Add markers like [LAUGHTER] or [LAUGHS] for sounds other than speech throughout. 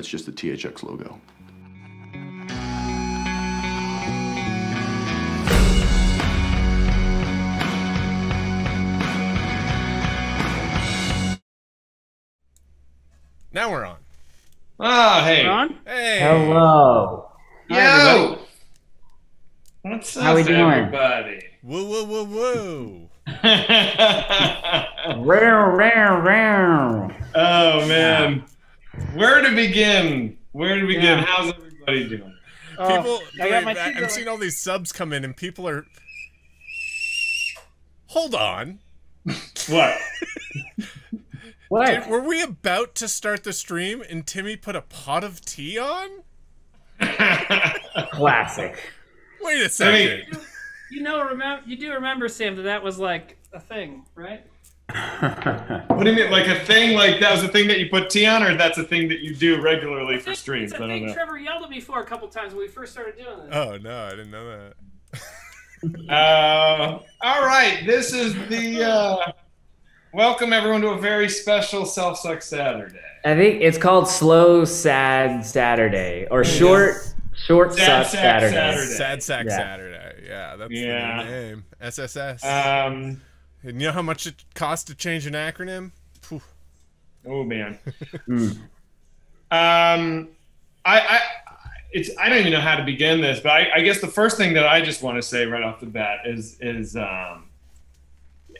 That's just the THX logo. Now we're on. Oh, hey. We're on? Hey. Hello. Yo! What's up, How we doing? everybody? Woo woo woo woo. oh, [LAUGHS] Row, row, row. Oh, man. Where to begin? Where to begin? Yeah. How's everybody doing? Oh, People, I got my I, teeth I'm going. seeing all these subs come in, and people are. Hold on. What? [LAUGHS] What? Did, were we about to start the stream, and Timmy put a pot of tea on? [LAUGHS] Classic. Wait a second. mean, You know, remember you do remember Sam that that was like a thing, right? What do you mean? Like a thing? Like that was a thing that you put tea on, or that's a thing that you do regularly for It's streams? a I don't thing know. Trevor yelled at me for a couple times when we first started doing this. oh no, I didn't know that. [LAUGHS] Uh, all right, this is the uh, welcome everyone to a very special Self Suck Saturday. I think it's called Slow Sad Saturday or Short Short Sad Suck Sack Saturday. Saturday. Sad Sack Yeah. Saturday. Yeah, that's Yeah. the new name. SSS. Um, and you know how much it costs to change an acronym? Phew. oh man. [LAUGHS] Mm. Um, I, I, it's I don't even know how to begin this, but I, I guess the first thing that I just want to say right off the bat is is um,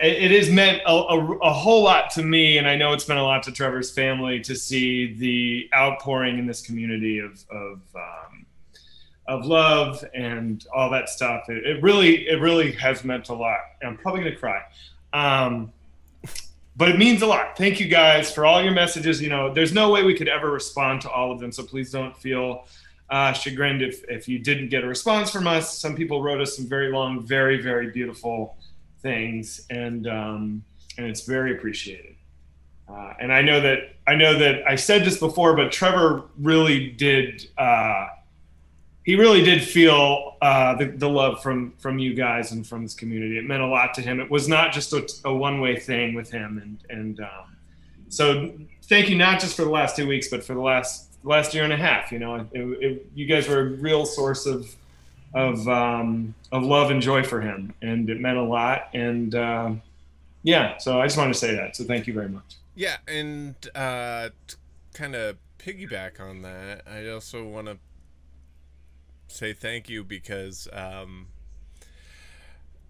it, it has meant a, a, a whole lot to me, and I know it's meant a lot to Trevor's family to see the outpouring in this community of of um, of love and all that stuff. It, it really it really has meant a lot. And I'm probably gonna cry. Um, but it means a lot. Thank you guys for all your messages. You know, there's no way we could ever respond to all of them, so please don't feel uh, chagrined if if you didn't get a response from us. Some people wrote us some very long, very very beautiful things, and um, and it's very appreciated. Uh, and I know that I know that I said this before, but Trevor really did. Uh, he really did feel uh, the, the love from from you guys and from this community. It meant a lot to him. It was not just a, a one way thing with him, and and um, so thank you not just for the last two weeks, but for the last last year and a half. You know, it, it, you guys were a real source of of um, of love and joy for him, and it meant a lot. And um, yeah, so I just wanted to say that. So thank you very much. Yeah, and uh, kind of piggyback on that, I also want to say thank you because um,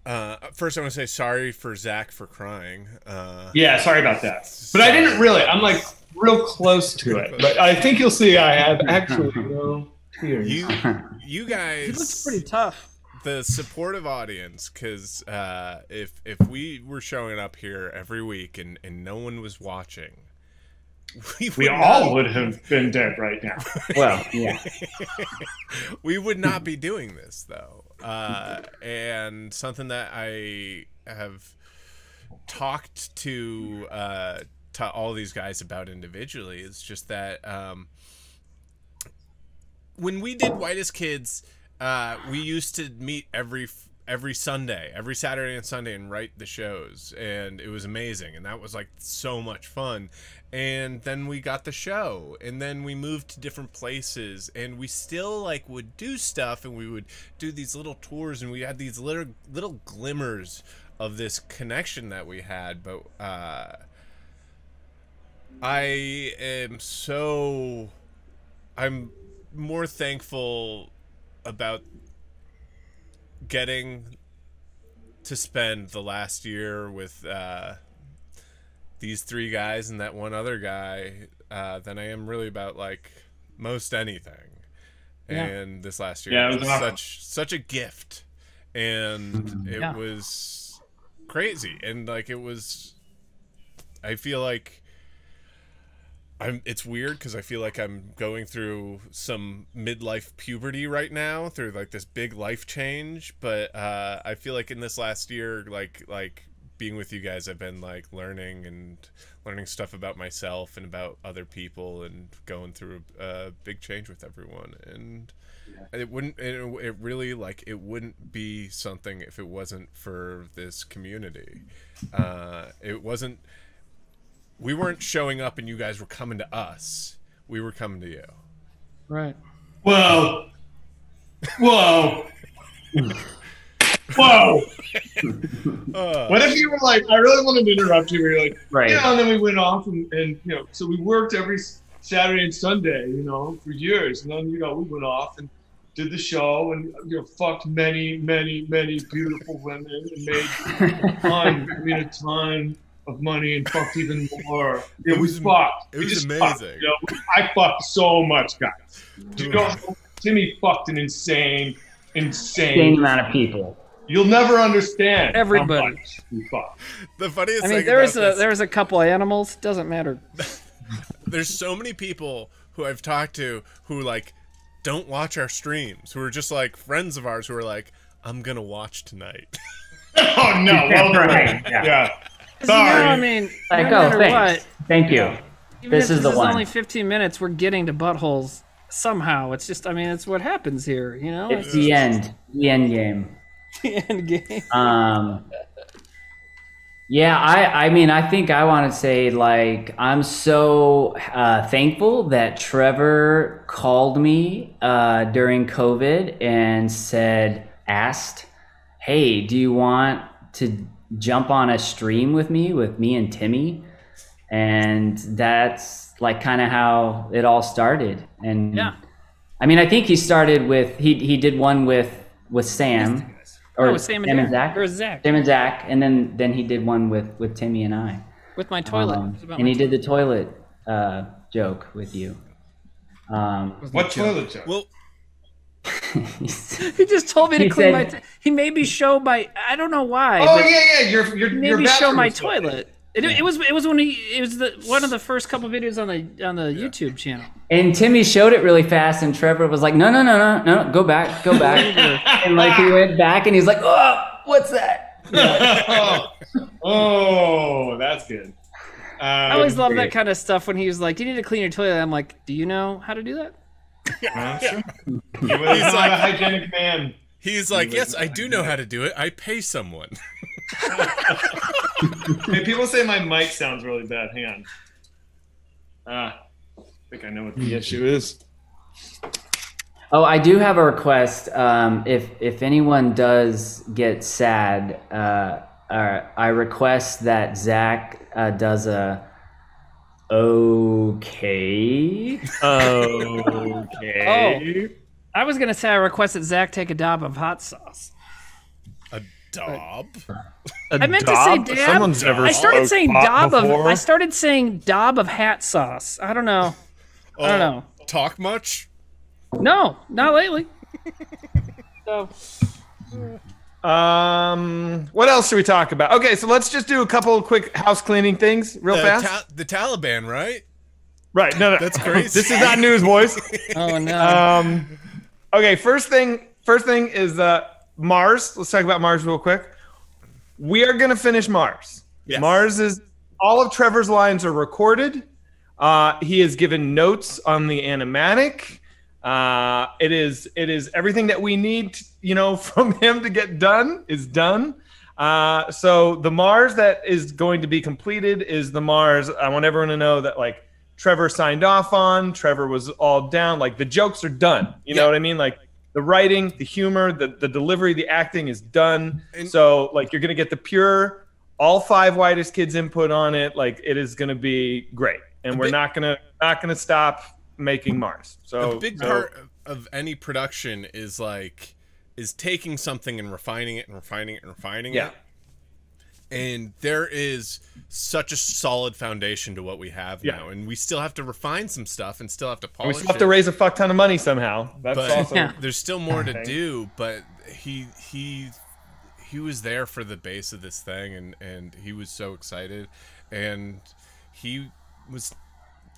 uh, first I want to say sorry for Zach for crying. Uh, Yeah, sorry about that. But I didn't really. I'm like real close to it. But I think you'll see I have actually [LAUGHS] no tears. you [LAUGHS] you guys He looks pretty tough. the supportive audience because uh, if if we were showing up here every week and, and no one was watching [LAUGHS] we, we all not- would have been dead right now. [LAUGHS] Well, yeah. [LAUGHS] we would not be doing this though uh, and something that i have talked to uh, to all these guys about individually is just that um, when we did whitest kids uh, we used to meet every every sunday every saturday and sunday and write the shows. And it was amazing. And that was like so much fun. And then we got the show. And then we moved to different places. And we still like would do stuff. And we would do these little tours. And we had these little little glimmers of this connection that we had. But uh i am so i'm more thankful about getting to spend the last year with uh these three guys and that one other guy uh, than I am really about like most anything. Yeah. And this last year Yeah, it was was awesome. such such a gift, and it Yeah. was crazy. And like it was, I feel like I'm. It's weird because I feel like I'm going through some midlife puberty right now, through like this big life change. But uh, I feel like in this last year, like like being with you guys, I've been like learning and learning stuff about myself and about other people, and going through a, a big change with everyone. And it wouldn't. It, it really like it wouldn't be something if it wasn't for this community. Uh, it wasn't we weren't showing up and you guys were coming to us. we were coming to you. Right. Whoa. Whoa. Whoa. Uh, What if you were like, I really wanted to interrupt you. We were like, Right. you know, and then we went off and, and you know, so we worked every Saturday and Sunday, you know, for years. And then, you know, we went off and did the show and, you know, fucked many, many, many beautiful women and made a ton, I mean, a ton of money and fucked even more. Yeah, [LAUGHS] It we was- fucked. it We was just fucked, amazing. you know? I fucked so much, guys. Do you know, Timmy fucked an insane, Same insane. amount of people. You'll never understand. how Everybody. much we fucked. the funniest I mean, thing there was about a this, there was a couple animals. Doesn't matter. [LAUGHS] there's so many people who I've talked to who like don't watch our streams, who are just like friends of ours who are like, I'm gonna watch tonight. [LAUGHS] Oh no! Well, Right, yeah. yeah. 'Cause, You know, I mean, Like, no oh, matter thanks. Thank you. even This if is the this one. only 15 minutes, we're getting to buttholes somehow. It's just, I mean, it's what happens here. You know, It's the end. The end game. [LAUGHS] the end game. Um, yeah, I, I mean, I think I want to say, like, I'm so uh, thankful that Trevor called me uh, during COVID and said, asked, hey, do you want to jump on a stream with me, with me and Timmy? And that's like kind of how it all started. And Yeah. I mean, I think he started with, he, he did one with, with Sam. Or Oh, with Sam and, Derek. Zach. Or Zach. Sam and Zach, and then then he did one with with Timmy and I. With my toilet. Um, It was about and my he did the toilet uh, joke with you. Um, What toilet joke? well, [LAUGHS] He just told me to He clean my. T- he made me show my. I don't know why. oh but yeah, yeah. Your your he your made me show my was toilet. It, it was it was when he it was the one of the first couple videos on the on the YouTube channel. and Timmy showed it really fast, and Trevor was like, "No, no, no, no, no, go back, go back." [LAUGHS] and like he went back, and he's like, "Oh, what's that?" [LAUGHS] oh, oh, that's good. Um, I always love that kind of stuff when he was like, "You need to clean your toilet." I'm like, "Do you know how to do that?" Uh, sure. He was He's not like- a hygienic man. he's like, yes, I do know how to do it. I pay someone. [LAUGHS] Hey, people say my mic sounds really bad. Hang on. Ah, I think I know what the issue is. Oh, I do have a request. Um, if if anyone does get sad, uh, uh, I request that Zach uh, does a okay. Okay. Oh, I was gonna say I requested Zach take a dab of hot sauce. A dab? I meant to say dab. Someone's never I started saying pot dab of. I started saying dab of hat sauce. I don't know. I don't oh, know. Oh, Talk much? No, not lately. [LAUGHS] so hmm. Um, what else should we talk about? Okay, so let's just do a couple of quick house cleaning things real The, fast. Ta- the Taliban, right? right, no, no, That's [LAUGHS] crazy. this is not news, boys. [LAUGHS] Oh no. Um, okay, first thing, first thing is uh, Mars. Let's talk about Mars real quick. We are gonna finish Mars. Yes. Mars is all of Trevor's lines are recorded. Uh, he has given notes on the animatic. Uh, it is it is everything that we need, you know, [LAUGHS] from him to get done is done. Uh, so the Mars that is going to be completed is the Mars. I want everyone to know that like Trevor signed off on. Trevor was all down. Like the jokes are done. You know what I mean? Like the writing, the humor, the the delivery, the acting is done. And- so like you're gonna get the pure, all five whitest kids input on it. Like it is gonna be great, and we're not gonna not gonna stop making Mars. So a big so- part of any production is like is taking something and refining it and refining it and refining it. Yeah. it. And there is such a solid foundation to what we have Yeah. now, and we still have to refine some stuff and still have to We still have it. to raise a fuck ton of money somehow. That's but also Yeah. there's still more to do. But he he he was there for the base of this thing, and and he was so excited, and he was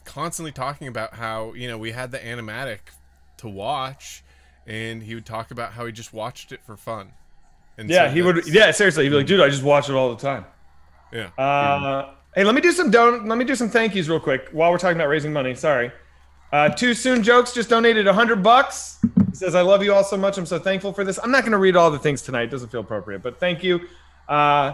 constantly talking about how you know we had the animatic to watch, and he would talk about how he just watched it for fun. And yeah. so He would. Yeah, seriously, he'd be like, dude, I just watch it all the time. yeah. Uh, hey, let me do some don- Let me do some thank yous real quick while we're talking about raising money. Sorry. Uh, Too soon jokes just donated a hundred bucks. He says, "I love you all so much. I'm so thankful for this." I'm not going to read all the things tonight. It doesn't feel appropriate, but thank you. Uh,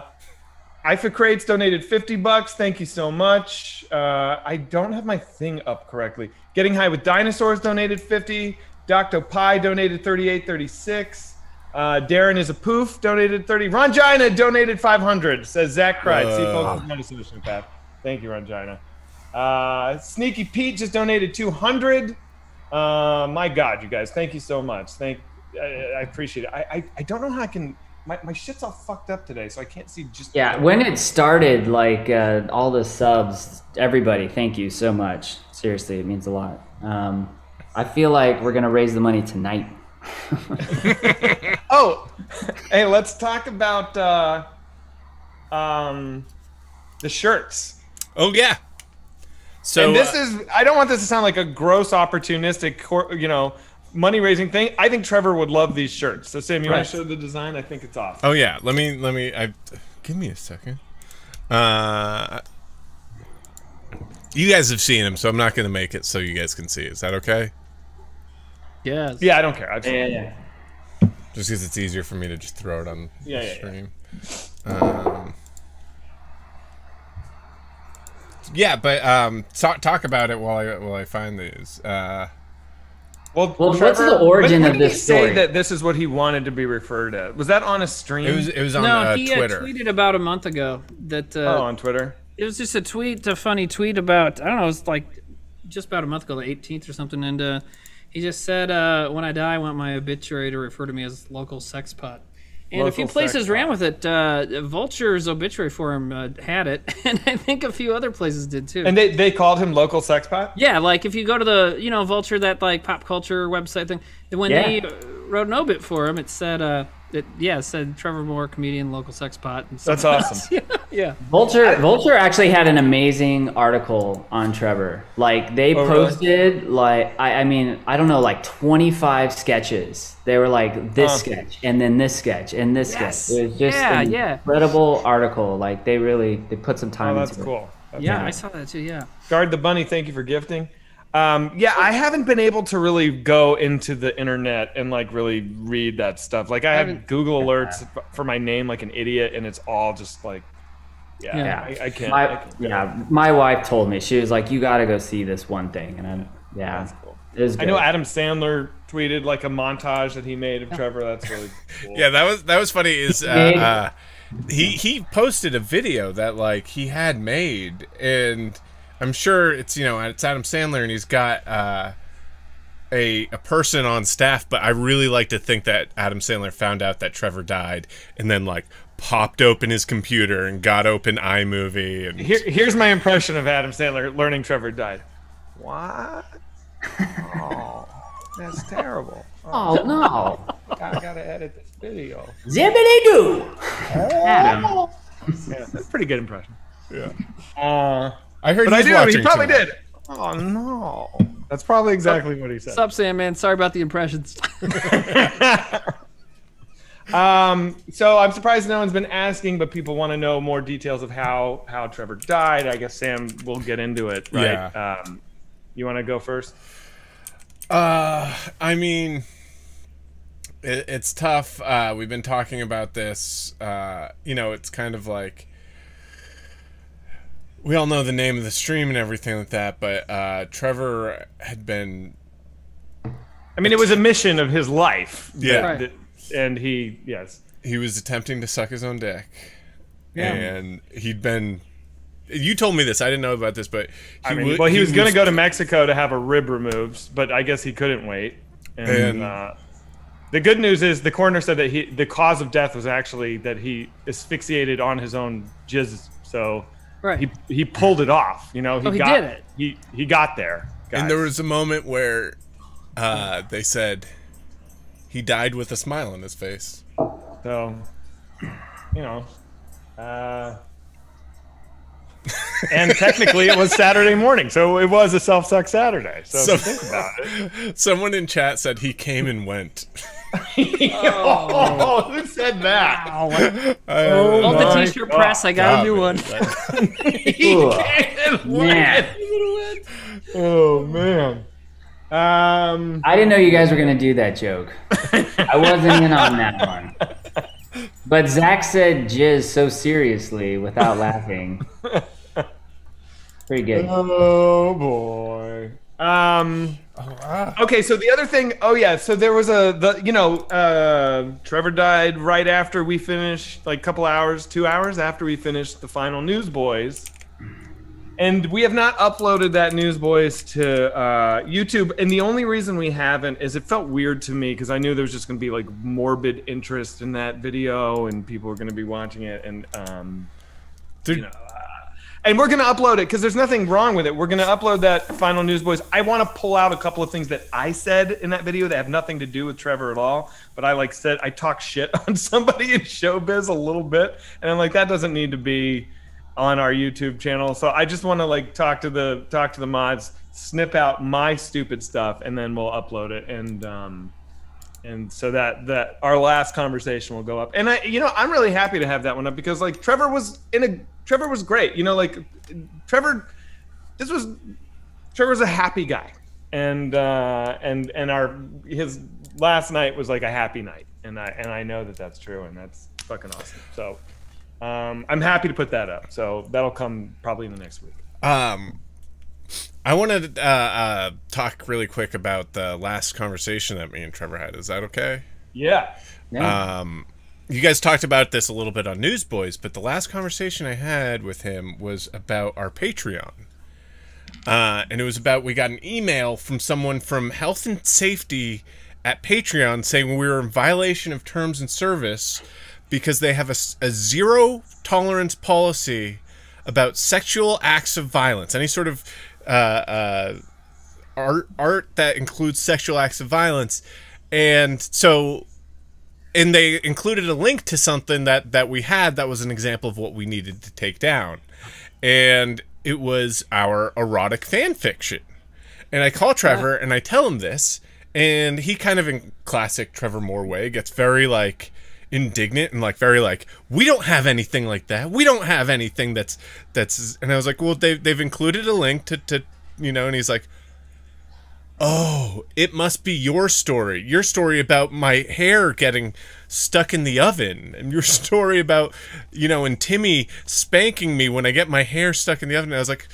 Ifa Crates donated 50 bucks. Thank you so much. Uh, I don't have my thing up correctly. Getting High with Dinosaurs donated 50. Dr. Pie donated 38, 36. Uh, Darren is a poof donated 30. Ron Gina donated 500. Says Zach cried. See folks, not a solution path. Thank you, Ron Gina. Uh, Sneaky Pete just donated 200. Uh, my God, you guys, thank you so much. Thank, I, I appreciate it. I, I, I don't know how I can. My, my shit's all fucked up today, so I can't see just. Yeah, when it started, like uh, all the subs, everybody, thank you so much. Seriously, it means a lot. Um, I feel like we're gonna raise the money tonight. [LAUGHS] Oh, hey, let's talk about uh, um, the shirts. Oh yeah. So and this uh, is, I don't want this to sound like a gross, opportunistic, you know, money raising thing. I think Trevor would love these shirts. So, Sam, you want to show the design? I think it's awesome. Oh yeah, let me let me. I give me a second. Uh, you guys have seen him, so I'm not going to make it so you guys can see. Is that okay? Yes. Yeah, I don't care. I just, yeah. Just because it's easier for me to just throw it on Yeah, the yeah, yeah. stream. Um, yeah, but um, talk talk about it while I while I find these. Uh, Well, Well, what's the origin when, of when did this he say story? that this is what he wanted to be referred to. Was that on a stream? it was it was on No, uh, he uh, Twitter. tweeted about a month ago that uh, oh, on Twitter. it was just a tweet, a funny tweet about I don't know, it was like just about a month ago, the 18th or something, and uh, he just said, uh, "When I die, I want my obituary to refer to me as local sex pot." And a few places ran with it. Uh, Vulture's obituary forum uh, had it, [LAUGHS] and I think a few other places did too. And they, they called him local sex pot? yeah, like if you go to the you know Vulture that like pop culture website thing, when Yeah. they uh, wrote an obit for him, it said, uh, it yeah, said Trevor Moore, comedian, local sex pot. And That's awesome. [LAUGHS] yeah, yeah. Vulture Vulture actually had an amazing article on Trevor. Like they Oh, really? posted like I, I mean I don't know like 25 sketches. They were like this Huh. sketch and then this sketch and this Yes. sketch. It was just Yeah, an yeah. incredible article. Like they really they put some oh, time Oh, that's into it. cool. That's Yeah, cool. I saw that too. Yeah. Guard the bunny, thank you for gifting. Um, yeah, I haven't been able to really go into the internet and like really read that stuff. Like I have haven't- Google alerts for my name like an idiot, and it's all just like, yeah, Yeah. I, I can't. I My, can't do yeah, my wife told me she was like, "You got to go see this one thing," and I'm yeah, That's cool. I know. Adam Sandler tweeted like a montage that he made of Trevor. That's really cool. Yeah, that was that was funny. Is uh, uh, he he posted a video that like he had made, and I'm sure it's you know it's Adam Sandler, and he's got uh, a a person on staff. But I really like to think that Adam Sandler found out that Trevor died, and then like popped open his computer and got open iMovie, and Here, here's my impression of Adam Sandler learning Trevor died. What? Oh, [LAUGHS] that's terrible. Oh, Oh no, I gotta edit this video. zippity doo. Adam, Yeah, that's a pretty good impression. Yeah. Uh, I heard but I do. watching He probably tonight. did. Oh no. That's probably exactly what he said. What's up, Sam? Man, sorry about the impressions. [LAUGHS] [LAUGHS] Um, so I'm surprised no one's been asking, but people want to know more details of how how Trevor died. I guess Sam will get into it, right? Yeah. Um, you want to go first? Uh, I mean, it, it's tough. Uh, we've been talking about this. Uh, you know, it's kind of like we all know the name of the stream and everything like that, but uh, Trevor had been I mean, it was a mission of his life. Yeah. Right. that- and he, yes. he was attempting to suck his own dick, Yeah. and he'd been. You told me this. I didn't know about this, but he I mean, wa- well, he, was going to go to Mexico to have a rib removed, but I guess he couldn't wait. And, And- uh, the good news is the coroner said that he the cause of death was actually that he asphyxiated on his own jizz. So right. he he pulled it off. You know, he Oh, he got did it. He he got there. And there was a moment where uh, they said he died with a smile on his face. So, you know, uh, and technically it was Saturday morning, so it was a self-suck Saturday. So, So- if you think about it. [LAUGHS] Someone in chat said he came and went. [LAUGHS] oh, who said that? Ow. Oh, Hold the t-shirt God. press. I got a new one. [LAUGHS] Ugh. man. Oh man. Um, I didn't know you guys were gonna do that joke. I wasn't in on that one. But Zach said jizz so seriously without laughing. [LAUGHS] Pretty good. Oh boy. Um. Okay, so the other thing. Oh yeah, so there was a the you know uh, Trevor died right after we finished, like a couple hours, two hours after we finished the final Newsboys, and we have not uploaded that Newsboys to uh, YouTube. And the only reason we haven't is it felt weird to me because I knew there was just going to be like morbid interest in that video, and people were going to be watching it, and um, Dude, you know, and we're gonna upload it because there's nothing wrong with it. We're gonna upload that final Newsboys. I want to pull out a couple of things that I said in that video that have nothing to do with Trevor at all. But I like said I talk shit [LAUGHS] on somebody in showbiz a little bit, and I'm like that doesn't need to be on our YouTube channel. So I just want to like talk to the talk to the mods, snip out my stupid stuff, and then we'll upload it. And um, and so that that our last conversation will go up. And i you know i'm really happy to have that one up because like trevor was in a trevor was great. You know like trevor this was trevor was a happy guy. And uh and and our his last night was like a happy night. And i and i know that that's true and that's fucking awesome. So um i'm happy to put that up. So that'll come probably in the next week. Um, I want to uh, uh, talk really quick about the last conversation that me and Trevor had. Is that okay? yeah Yeah. Um, you guys talked about this a little bit on Newsboys, but the last conversation I had with him was about our Patreon. Uh, and it was about we got an email from someone from Health and Safety at Patreon saying we were in violation of terms and service because they have a zero tolerance policy about sexual acts of violence. Any sort of uh, uh, art art that includes sexual acts of violence, and so and they included a link to something that that we had that was an example of what we needed to take down. And it was our erotic fan fiction. And i call trevor and i tell him this and he kind of in classic trevor moore way gets very like indignant and like very like we don't have anything like that we don't have anything that's that's and i was like well they've, they've included a link to, to you know and he's like Oh, it must be your story. Your story about my hair getting stuck in the oven, and your [LAUGHS] story about, you know, and Timmy spanking me when I get my hair stuck in the oven. And I was like,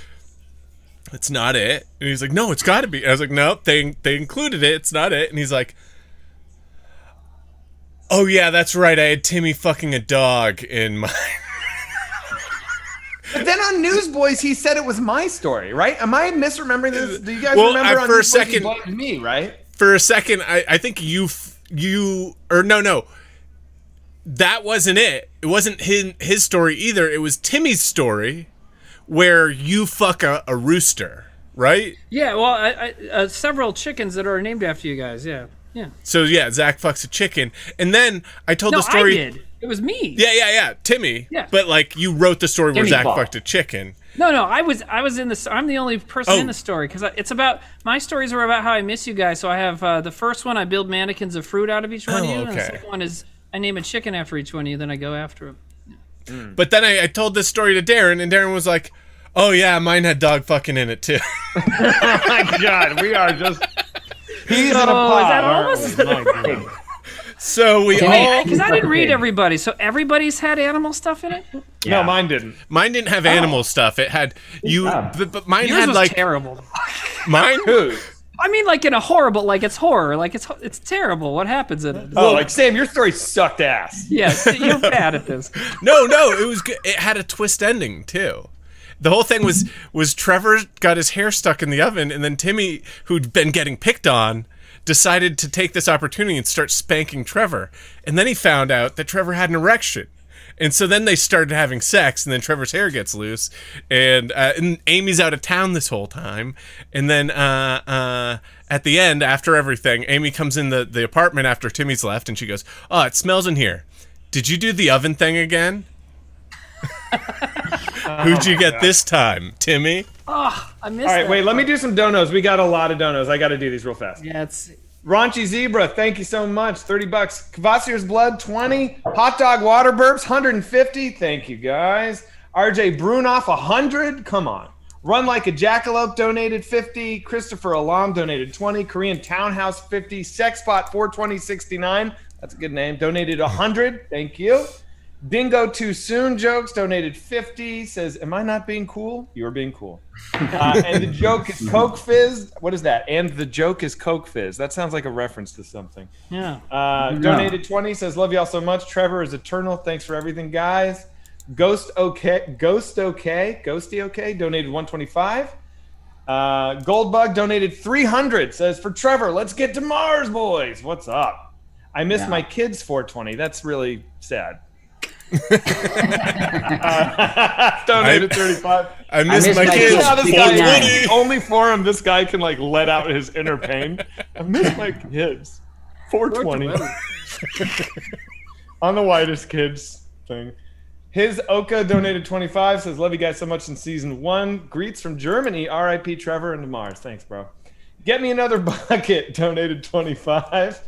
"That's not it." And he's like, "No, it's got to be." I was like, "Nope, they they included it. It's not it." And he's like, "Oh yeah, that's right. I had Timmy fucking a dog in my." But then on Newsboys, he said it was my story, right? Am I misremembering this? Do you guys Well, remember I- on for a Newsboys, he second- me, right? for a second I, I think you you or no no that wasn't it it wasn't his, his story either it was timmy's story where you fuck a, a rooster right Yeah, well, I, I, uh, several chickens that are named after you guys. Yeah, yeah. so yeah zach fucks a chicken and then i told No, the story I did. It was me. yeah yeah yeah timmy Yeah. but like you wrote the story where zach Ball. fucked a chicken No, no, I was I was in this. I'm the only person Oh. in the story because it's about my stories are about how I miss you guys. So I have uh, the first one I build mannequins of fruit out of each one Oh, of you, and the second one is I name a chicken after each one of you. Then I go after them. but then I, I told this story to darren and darren was like oh yeah mine had dog fucking in it too oh [LAUGHS] [LAUGHS] my God, we are just. He's in a Oh, is that aren't we? almost- oh, My [LAUGHS] so we Timmy- all Because I didn't read everybody, so everybody's had animal stuff in it. No, mine didn't. mine didn't have oh. animal stuff it had you job. but, but mine Yours had was like terrible. mine Who? I mean, like in a horrible, like it's horror, like it's it's terrible. What happens in it? Oh, like Sam, your story sucked ass. yeah, you're bad at this. [LAUGHS] No, no, it was good. It had a twist ending too. The whole thing was was Trevor got his hair stuck in the oven, and then Timmy, who'd been getting picked on, decided to take this opportunity and start spanking Trevor. And then he found out that Trevor had an erection. And so then they started having sex, and then Trevor's hair gets loose, and, uh, and Amy's out of town this whole time. And then uh, uh, at the end, after everything, Amy comes in the, the apartment after Timmy's left, and she goes, "Oh, it smells in here. Did you do the oven thing again?" [LAUGHS] Who'd you get this time, Timmy? Oh, I missed All right, that. wait, let me do some donos. We got a lot of donos. I got to do these real fast. Yeah, it's Raunchy Zebra, thank you so much. 30 bucks. Kvasir's Blood, 20. Hot Dog Water Burps, 150. Thank you, guys. RJ Brunoff, 100. Come on. Run Like a Jackalope donated 50. Christopher Alam donated 20. Korean Townhouse 50. Sexpot 42069. That's a good name. Donated 100. Thank you. Dingo Too Soon Jokes donated 50. Says, Am I not being cool? You're being cool. [LAUGHS] Uh, and the joke is Coke Fizz. What is that? And the joke is Coke Fizz. That sounds like a reference to something. Yeah. Uh, Donated 20 says, Love y'all so much. Trevor is eternal. Thanks for everything, guys. Ghost okay. Ghost okay. Ghosty okay. Donated 125. Uh, Goldbug donated 300. Says, For Trevor, let's get to Mars, boys. What's up? I missed Yeah. my kids 420. That's really sad. Uh, [LAUGHS] donated 35. I miss, miss my, my kids. kids. Yeah, this guy, 59. only for him, this guy can like let out his inner pain. I miss my kids. 420 [LAUGHS] on the whitest kids thing. His Oka donated 25, says, Love you guys so much in season one. Greets from Germany, RIP Trevor and Mars. Thanks, bro. Get me another [LAUGHS] bucket, donated 25.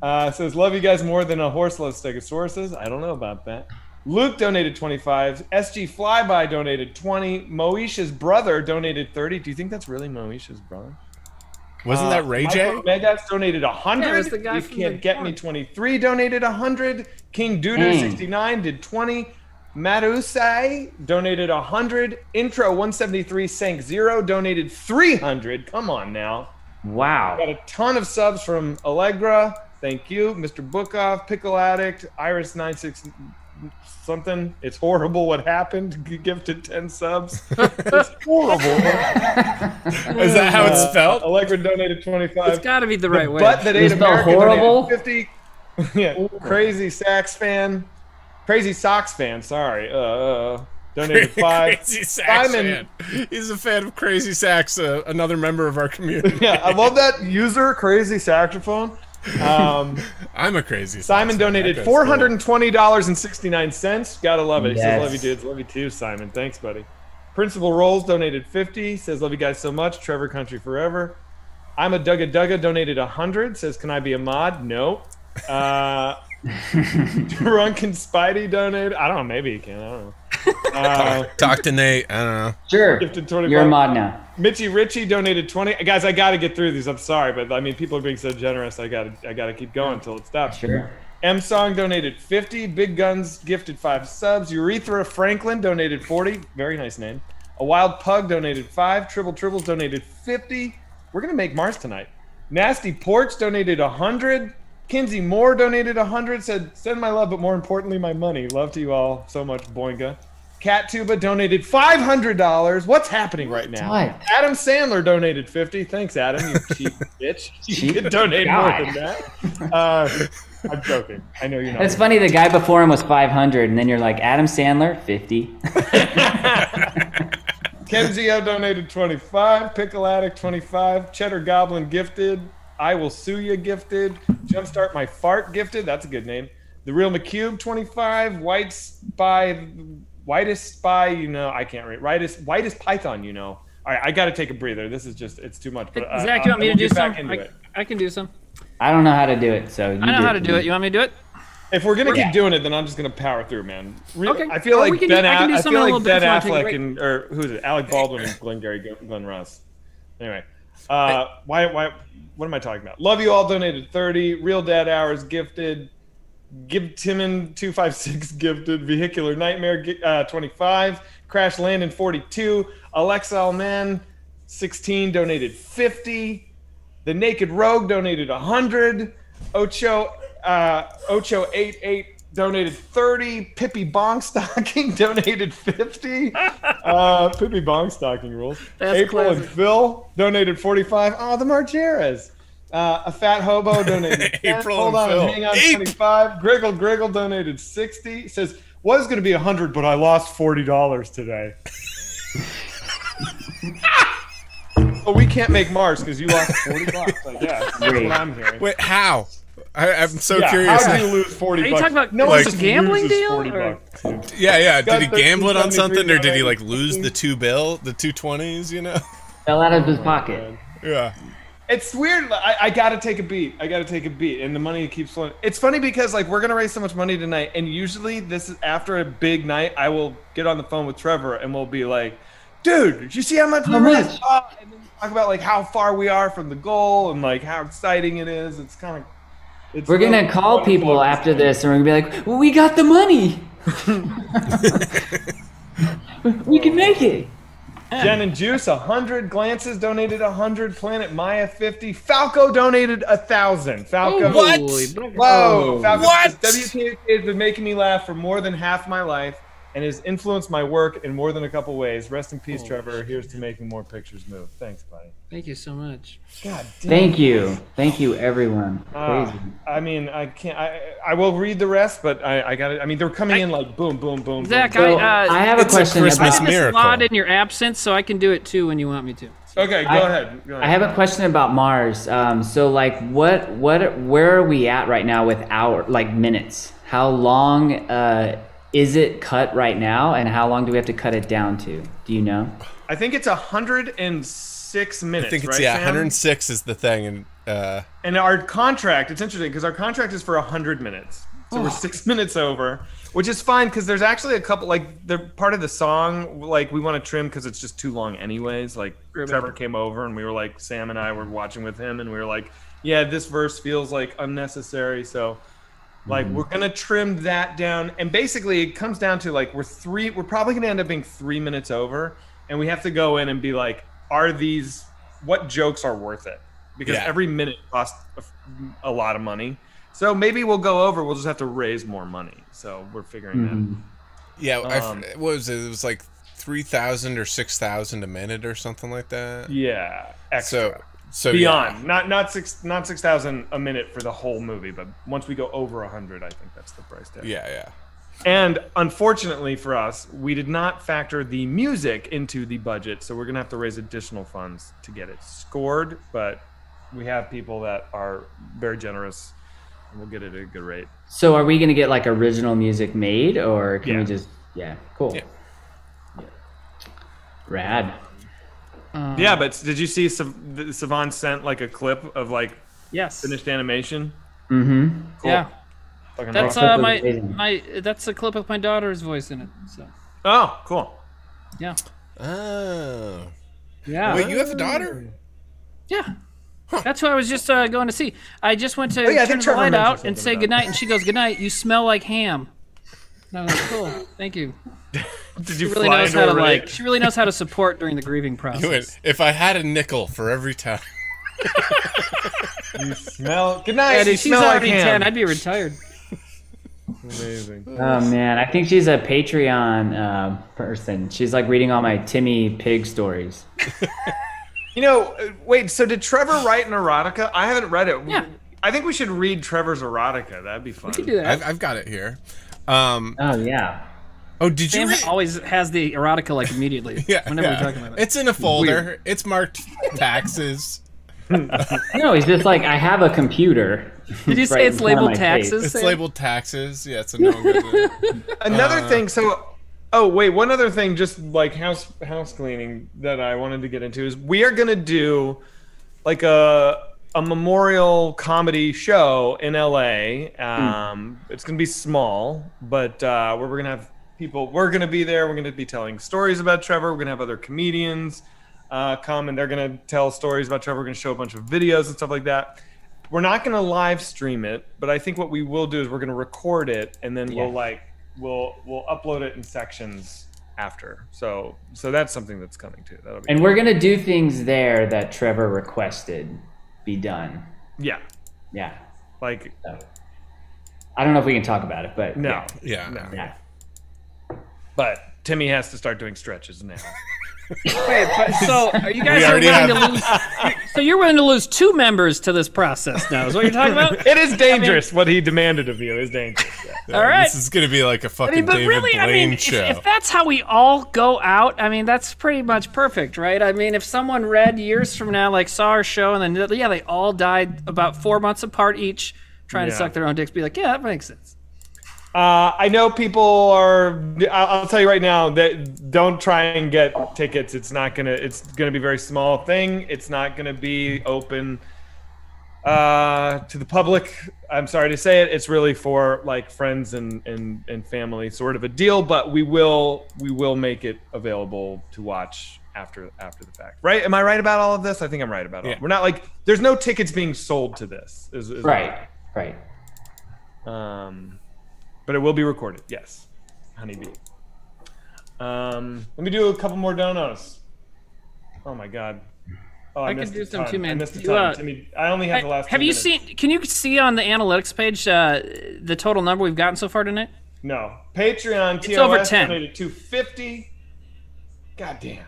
Uh, says, Love you guys more than a horse loves Stegosaurus. I don't know about that. Luke donated 25. SG Flyby donated 20. Moesha's brother donated 30. Do you think that's really Moesha's brother? Wasn't uh, that Ray J? Michael Megas donated 100. Yeah, the you can't the get me 23 donated 100. King Duder Dang. Hmm. 69 did 20. Marusai donated 100. Intro 173 sank 0 donated 300. Come on now. Wow. Got a ton of subs from Allegra. Thank you. Mr. Bookoff, Pickle Addict, Iris96 something. It's horrible what happened. [LAUGHS] G- Gifted 10 subs. [LAUGHS] it's horrible. Is that how it's Uh, spelled? Allegra donated 25. It's got to be the right way. But that It's ate spelled America horrible? donated 50. [LAUGHS] yeah, crazy sax fan, crazy Sox fan. Sorry, uh, uh, donated five. Crazy Sax Simon- fan. He's a fan of Crazy Sax, uh, another member of our community. yeah, I love that user, crazy saxophone. Um, [LAUGHS] I'm a crazy Simon donated four hundred and twenty dollars and sixty nine cents. Gotta love it. He says, "Love you, dudes. Love you too, Simon. Thanks, buddy." Principal Rolls donated fifty. Says, "Love you guys so much." Trevor Country forever. I'm a Dugga Dugga donated hundred. Says, "Can I be a mod?" No. Uh, [LAUGHS] Drunken Spidey donated. I don't know. Maybe he can. I don't know. Uh, cool. Talk to Nate. I don't know. Sure. Gifted 25. You're a mod now. Mitchy Ritchie donated twenty. Guys, I got to get through these. I'm sorry, but I mean, people are being so generous. I got to. I got to keep going until it stops. Sure. M Song donated 50. Big Guns gifted five subs. Urethra Franklin donated 40. Very nice name. A Wild Pug donated five. Tribble Tribbles donated 50. We're gonna make Mars tonight. Nasty Porch donated 100. Kinsey Moore donated 100. Said, "Send my love, but more importantly, my money. Love to you all so much, Boinga." Cat Tuba donated $500. What's happening right now? What? Adam Sandler donated 50. Thanks, Adam, you [LAUGHS] cheap bitch. You Cheap could donate guy. more than that. Uh, I'm joking. I know you're not. It's funny. The guy before him was 500, and then you're like Adam Sandler, 50. [LAUGHS] Kenzio donated 25. Pickle Addict 25. Cheddar Goblin gifted. I Will Sue You gifted. Jumpstart My Fart gifted. That's a good name. The Real McCube 25. White Spy. Whitest Spy, you know. I can't read. Whitest, whitest Python, you know. All right, I got to take a breather. This is just, it's too much. But, uh, Zach, you want me to do some? I. I can do some. I don't know how to do it, so you I know how to do it. You want me to do it? If we're gonna Yeah. keep doing it, then I'm just gonna power through, man. Re- Okay. I feel Or like we can do- Ben. I can do A- I something feel a like little bit Ben if you wanna take Affleck and or who's it? Alec Baldwin and Glengarry Glen Glen Ross. Anyway, uh, why why what am I talking about? Love you all donated thirty. Real Dad Hours gifted. Give Timon two five six [LAUGHS] gifted. Vehicular Nightmare uh, twenty five. Crash Landon forty two. Alexa Alman sixteen donated fifty. The Naked Rogue donated 100. Ocho uh, Ocho 88 donated 30. Pippi Bongstocking [LAUGHS] donated 50. [LAUGHS] Uh, Pippi Bongstocking rules. That's April and. Phil donated 45. Oh, the Margeras. Uh, a fat hobo [LAUGHS] donated 10. April Hold on, Phil. hang on, Ape. 25. Griggle Griggle donated 60. Says, was going to be 100, but I lost $40 today. [LAUGHS] But we can't make Mars because you lost 40 bucks, I guess. That's what I'm hearing. Wait, how? I, I'm so yeah, curious. How do you lose 40 Are you bucks? talking about no like one a gambling deal, or- yeah, yeah. Did he gamble it on something, or did he like lose the two bill, the two twenties? You know? Fell out of his pocket. Yeah. It's weird. I, I got to take a beat. I got to take a beat, and the money keeps flowing. It's funny because like we're gonna raise so much money tonight, and usually this is after a big night. I will get on the phone with Trevor, and we'll be like, "Dude, did you see how much we How raised?" much? Oh, and then talk about like how far we are from the goal, and like how exciting it is. It's kind of It's We're gonna really call people after this, and we're gonna be like, well, "We got the money. [LAUGHS] [LAUGHS] we can make it." Jen and Juice, hundred glances donated hundred. Planet Maya fifty. Falco donated a thousand. Falco. What? Whoa! Oh. Falco What? says, WKUK has been making me laugh for more than half my life and has influenced my work in more than a couple ways. Rest in peace, Oh, Trevor. Here's to making more pictures move. Thanks, buddy. Thank you so much. God damn. Thank you, thank you, everyone. Crazy. I mean, I can't. I I will read the rest, but I I got it. I mean, they're coming in like boom, boom, boom. Zach, boom. I, uh, I have a it's a question Christmas about. I did this a lot in your absence, so I can do it too when you want me to. Okay, go I- ahead. Go ahead. I have a question about Mars. Um, so, like, what, what, where are we at right now with hour, like minutes? How long uh, is it cut right now, and how long do we have to cut it down to? Do you know? I think it's hundred and six minutes. I think it's right, yeah, Sam? 106 is the thing, and uh, And our contract, it's interesting because our contract is for 100 minutes. So Oh. we're six [LAUGHS] minutes over, which is fine because there's actually a couple, like, the part of the song, like, we want to trim because it's just too long, anyways. Like, Trevor came over and we were like, Sam and I were watching with him and we were like, yeah, this verse feels like unnecessary. So, like, we're going to trim that down. And basically, it comes down to like, we're three, we're probably going to end up being three minutes over. And we have to go in and be like, are these, what jokes are worth it? Because Yeah. every minute costs a, a lot of money. So maybe we'll go over. We'll just have to raise more money. So we're figuring Mhm. yeah, I f Um, what was it? It was like 3,000 or 6,000 a minute or something like that. that. Yeah, extra. So so beyond, yeah. not not six, not six thousand a minute for the whole movie, but once we go over a hundred, I think that's the price tag. Yeah, yeah. And unfortunately for us, we did not factor the music into the budget, so we're gonna have to raise additional funds to get it scored. But we have people that are very generous, and we'll get it at a good rate. So, are we gonna get like original music made, or can Yeah. we just? Yeah, cool. Yeah. Rad. Um, Yeah, but did you see Sav- Savon sent like a clip of like Yes. finished animation? Mm-hmm. Yeah. Fucking That's uh, my my. That's a clip with my daughter's voice in it. So oh, cool. yeah. Oh. Yeah. Wait, you have a daughter? Yeah. That's who I was just uh, going to see. I just went to Oh, yeah, turn the light out and say about goodnight, and she goes, "Goodnight. You smell like ham." And I was like, "Cool, thank you." [LAUGHS] [LAUGHS] Did you She really knows how to like. She really knows how to support during the grieving [LAUGHS] You went, process. if I had a nickel for every time. [LAUGHS] You smell. Good night. Yeah, dude, she's smell like already ham. ten. I'd be retired. Amazing. Oh man, I think she's a Patreon uh, person. She's like reading all my Timmy Pig stories. You know, uh, wait. So did Trevor write an erotica? I haven't read it. Yeah. I think we should read Trevor's erotica. That'd be fun. We could do that. I've, I've got it here. Um, Oh yeah. Oh, did Sam you read? always has the erotica like immediately. [LAUGHS] Yeah, Whenever yeah. we're talking about it. It's in a folder. It's marked taxes. [LAUGHS] No, he's just like I have a computer. Did you [LAUGHS] say it's in front of labeled taxes? It's labeled taxes. Yeah, so no one. Another Uh, thing. So, oh wait, one other thing, just like house house cleaning that I wanted to get into is we are gonna do like a a memorial comedy show in LA. Um, It's gonna be small, but uh, where we're gonna have people. We're gonna be there. We're gonna be telling stories about Trevor. We're gonna have other comedians uh, come and they're gonna tell stories about Trevor. We're gonna show a bunch of videos and stuff like that. We're not gonna live stream it, but I think what we will do is we're gonna record it and then we'll like we'll we'll upload it in sections after. So so that's something that's coming too. That'll be And we're gonna do things there that Trevor requested be done. yeah, Yeah. like So, I don't know if we can talk about it, but no, Yeah. no. Yeah. But Timmy has to start doing stretches now. [LAUGHS] Wait, but [LAUGHS] so are you guys are already willing to lose? [LAUGHS] So you're willing to lose two members to this process now? Is what you're talking about? it is dangerous. what he demanded of you is dangerous. Yeah. All right. This is gonna be like a fucking I mean, but David really, Blaine I mean, show. if that's how we all go out, I mean, that's pretty much perfect, right? I mean, if someone read years from now, like saw our show, and then yeah, they all died about four months apart each, trying to suck their own dicks, be like, yeah, that makes sense. Uh, I know people are. I'll I'll tell you right now that don't try and get tickets. It's not gonna. It's gonna be a very small thing. It's not gonna be open uh, to the public. I'm sorry to say it. It's really for like friends and, and and family, sort of a deal. But we will we will make it available to watch after after the fact. Right? Am I right about all of this? I think I'm right about all. Yeah. We're not like there's no tickets being sold to this. Is, is Right. Right. Um, but it will be recorded. Yes, honeybee. Um, let me do a couple more donos. Oh my god. Oh, I, I can missed do some too, I man. missed a You, ton. uh, Timmy, I only have the last. Have you minutes. seen? Can you see on the analytics page uh, the total number we've gotten so far tonight? No. Patreon It's TOS over 10. donated 250. God damn.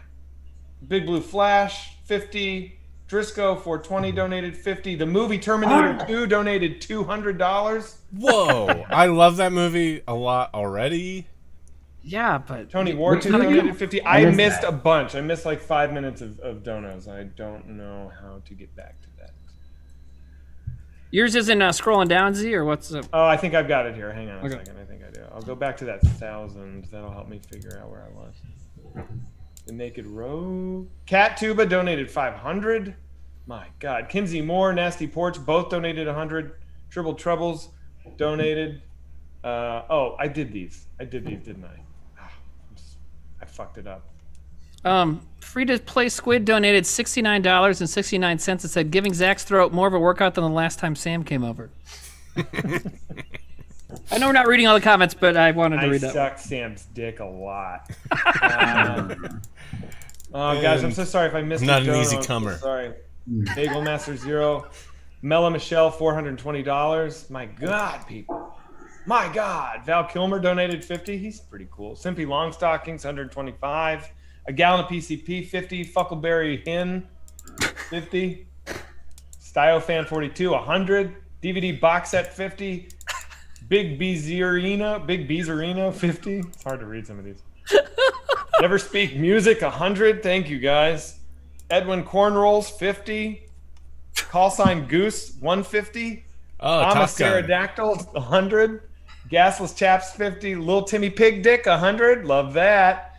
Big Blue Flash 50. Drisco 420 donated 50. The movie Terminator 2 donated $200. Whoa, [LAUGHS] I love that movie a lot already. Yeah, but Tony War Which 2 donated 50. I I missed missed that. a bunch. I missed like five minutes of, of donos. I don't know how to get back to that. yours isn't uh, scrolling down, Z, or what's up? Oh, I think I've got it here. Hang on a Okay. second. I think I do. I'll go back to that thousand. That'll help me figure out where I was. The Naked Row. Cat Tuba donated 500. My God. Kinsey Moore, Nasty Porch, both donated 100. Triple Troubles donated. Uh, oh, I did these. I did these, didn't I? Ah, I'm s- I fucked it up. Um, free to play squid donated sixty nine dollars and sixty nine cents. It said giving Zach's throat more of a workout than the last time Sam came over. [LAUGHS] I know we're not reading all the comments, but I wanted to I read that. one. sucked Sam's dick a lot. [LAUGHS] Um, oh, guys, I'm so sorry if I missed. Not a an dono. easy I'm so comer. sorry. Mm. Bagel Master Zero, Mella Michelle, four hundred twenty dollars. My God, people. My God, Val Kilmer donated fifty. He's pretty cool. Simpy Longstockings, hundred twenty-five. A gallon of PCP, fifty. Fuckleberry Hin, fifty. Style Fan 42, 100. DVD box set 50. Big Beezerino, Big Beezerino 50. It's hard to read some of these. [LAUGHS] Never Speak Music 100. Thank you guys. Edwin Cornrolls 50. Call sign Goose 150. Oh, I'm a Pterodactyl 100. Gasless Chaps 50. Little Timmy Pig Dick 100. Love that.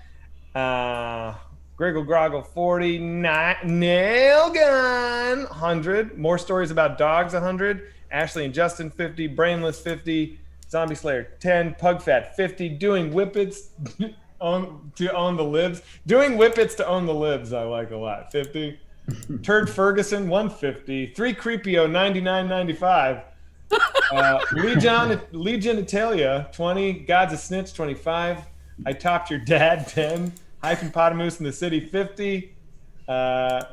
Uh, Griggle Groggle 40. Ni- Nail Gun 100. More stories about dogs 100. Ashley and Justin 50. Brainless 50. Zombie Slayer 10. Pugfat 50. Doing Whippets [LAUGHS] own, to own the libs. Doing Whippets to own the libs I like a lot. 50. [LAUGHS] Turd Ferguson 150. Three Creepio 99.95. Uh, [LAUGHS] Legion Legion Italia 20. God's a Snitch 25. I topped your dad 10. Hyphenpotamus in the City 50. Uh,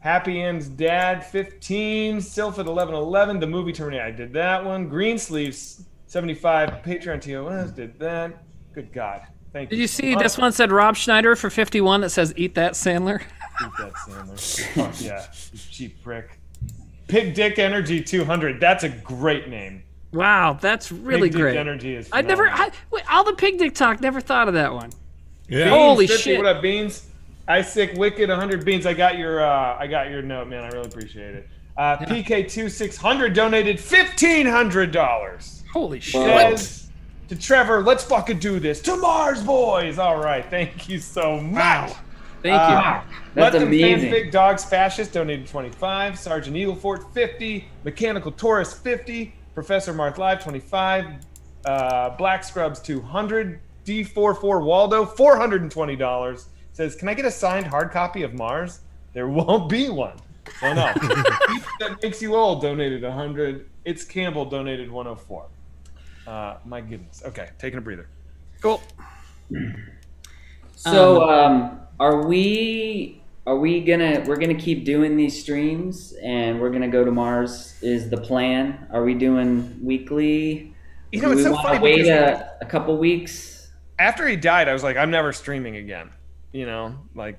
Happy End's Dad 15. Sylph at 1111. The movie Terminator. I did that one. Green Sleeves 75. Patreon TOS did that. Good God. Thank Did you. you see so this one said Rob Schneider for fifty one that says eat that Sandler? Eat that Sandler. Fuck yeah, you cheap prick. Pig Dick Energy 200. That's a great name. Wow, that's really Pig Dick. Energy is. I never. I, wait, all the pig dick talk, never thought of that one. Yeah. Beans, Holy 50, shit. What up, Beans? I sick wicked 100 beans. I got your uh, I got your note, man. I really appreciate it. Uh, PK2 600 donated fifteen hundred dollars. Holy shit! Says to Trevor, let's fucking do this. To Mars, boys. All right, thank you so much. Thank you. Uh, That's Let them amazing. Fanfic Dogs Fascist donated 25. Sergeant Eaglefort 50. Mechanical Taurus 50. Professor Marth Live 25. Uh, Black Scrubs 200. D44 Waldo $420. Says, can I get a signed hard copy of Mars? There won't be one. Oh no. [LAUGHS] That makes you old donated 100. It's Campbell donated 104. Uh, my goodness. Okay, taking a breather. Cool. So, um, are we are we gonna we're gonna keep doing these streams and we're gonna go to Mars? Is the plan? Are we doing weekly? You know, Do it's we so wanna funny wait a, a couple weeks. after he died, I was like, I'm never streaming again. You know, like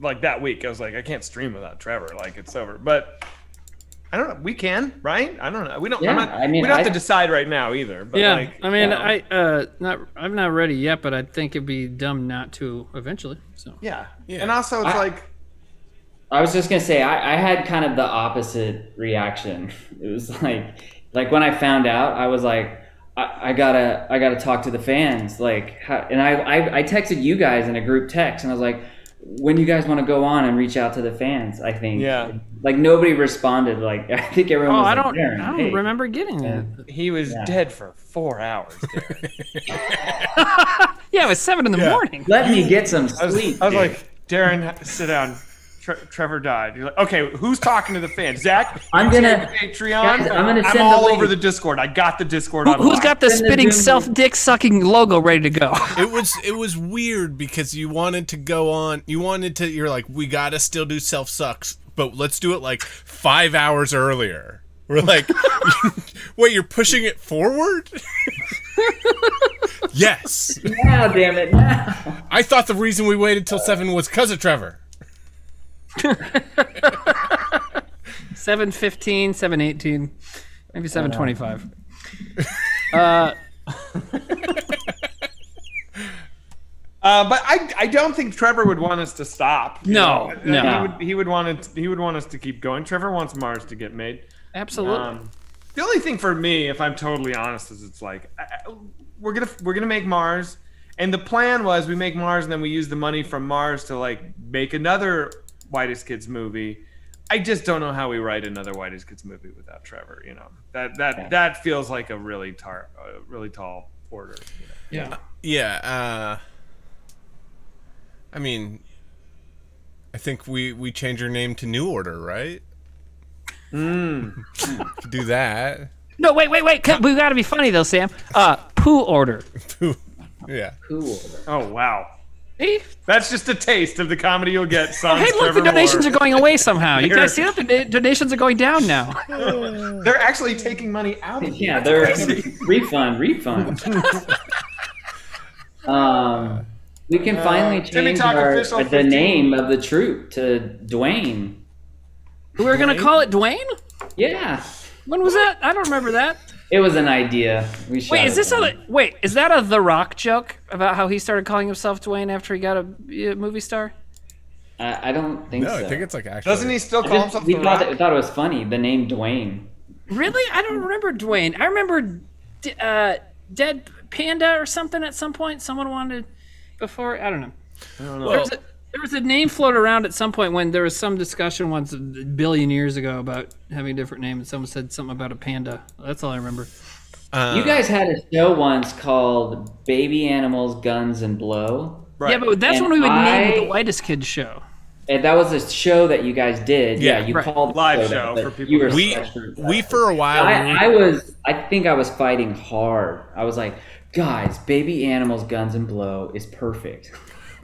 like that week, I was like, I can't stream without Trevor. Like it's over. But I don't know. We can, right? I don't know. We don't. Yeah, not, I mean, we don't have I- to decide right now either. But yeah, like, I mean, you know, I uh, not, I'm not ready yet, but I think it'd be dumb not to eventually. So yeah. Yeah. And also, it's I- like, I was just gonna say I, I had kind of the opposite reaction. [LAUGHS] It was like like when I found out, I was like, I, I gotta I gotta talk to the fans. Like, how, and I, I I texted you guys in a group text, and I was like, when you guys want to go on and reach out to the fans? I think Yeah. Like nobody responded. Like [LAUGHS] I think everyone. Oh, was I like, don't. "Darren, I don't hey." remember getting that. he was Yeah. dead for four hours. [LAUGHS] [LAUGHS] Yeah, it was seven in the Yeah. morning. Let me get some I was, sleep. I was like, Darren, sit down. Tre- Trevor died. You're like, okay, who's talking to the fans? Zach, [LAUGHS] I'm gonna- Patreon. guys, I'm gonna send I'm all the over the Discord. I got the Discord. Who, on who's got the Send spitting self dick sucking logo ready to go? [LAUGHS] it was it was weird because you wanted to go on you wanted to you're like we gotta still do self sucks but let's do it like five hours earlier we're like [LAUGHS] wait you're pushing it forward yes Now, damn it, now. i thought the reason we waited till seven was because of trevor 715, 718, maybe 725. [LAUGHS] Uh, Uh, but I, I don't think Trevor would want us to stop. No, know? no. He would, he would want it, he would want us to keep going. Trevor wants Mars to get made. absolutely. Um, the only thing for me, if I'm totally honest, is it's like I- we're gonna we're gonna make Mars, and the plan was we make Mars and then we use the money from Mars to like make another Whitest Kids movie. I just don't know how we write another Whitest Kids movie without Trevor. You know that that Yeah. that feels like a really tar a really tall order. you know? yeah. yeah uh i mean i think we we change your name to new order right Mm. [LAUGHS] Do that No, wait, wait, wait. c- We got to be funny though, Sam. Uh, poo order. [LAUGHS] poo. yeah Cool. Oh wow, See? that's just a taste of the comedy you'll get. [LAUGHS] Sons Hey, look, Trevor the donations Moore. are going away somehow. You Here. [LAUGHS] guys see that? The donations are going down now. [SIGHS] They're actually taking money out of Yeah, it. they're [LAUGHS] refund, refund. um, we can finally Timmy change Talk our, official the 15. name of the troop to Dwayne. We were gonna call it Dwayne. Yeah, When was that? I don't remember that. It was an idea. We Wait, is this a wait? Is that a The Rock joke about how he started calling himself Dwayne after he got a, a movie star? I, I don't think no so. i think it's like actually Doesn't he still call just- himself we the thought, Rock? it, thought it was funny. The name Dwayne. Really? I don't remember Dwayne. I remember D- uh, Dead Panda or something at some point. Someone wanted before. I don't know. There, was a, there was a name floated around at some point when there was some discussion once a billion years ago about having a different name, and someone said something about a panda. That's all I remember. uh, You guys had a show once called Baby Animals, Guns, and Blow. Right. Yeah, but that's And when we would name it the Whitest Kids show. And that was a show that you guys did. Yeah, Yeah, you right. called Live that, show but for people You were we we for a while I, I was. I think I was fighting hard. I was like, guys, Baby Animals, Guns, and Blow is perfect.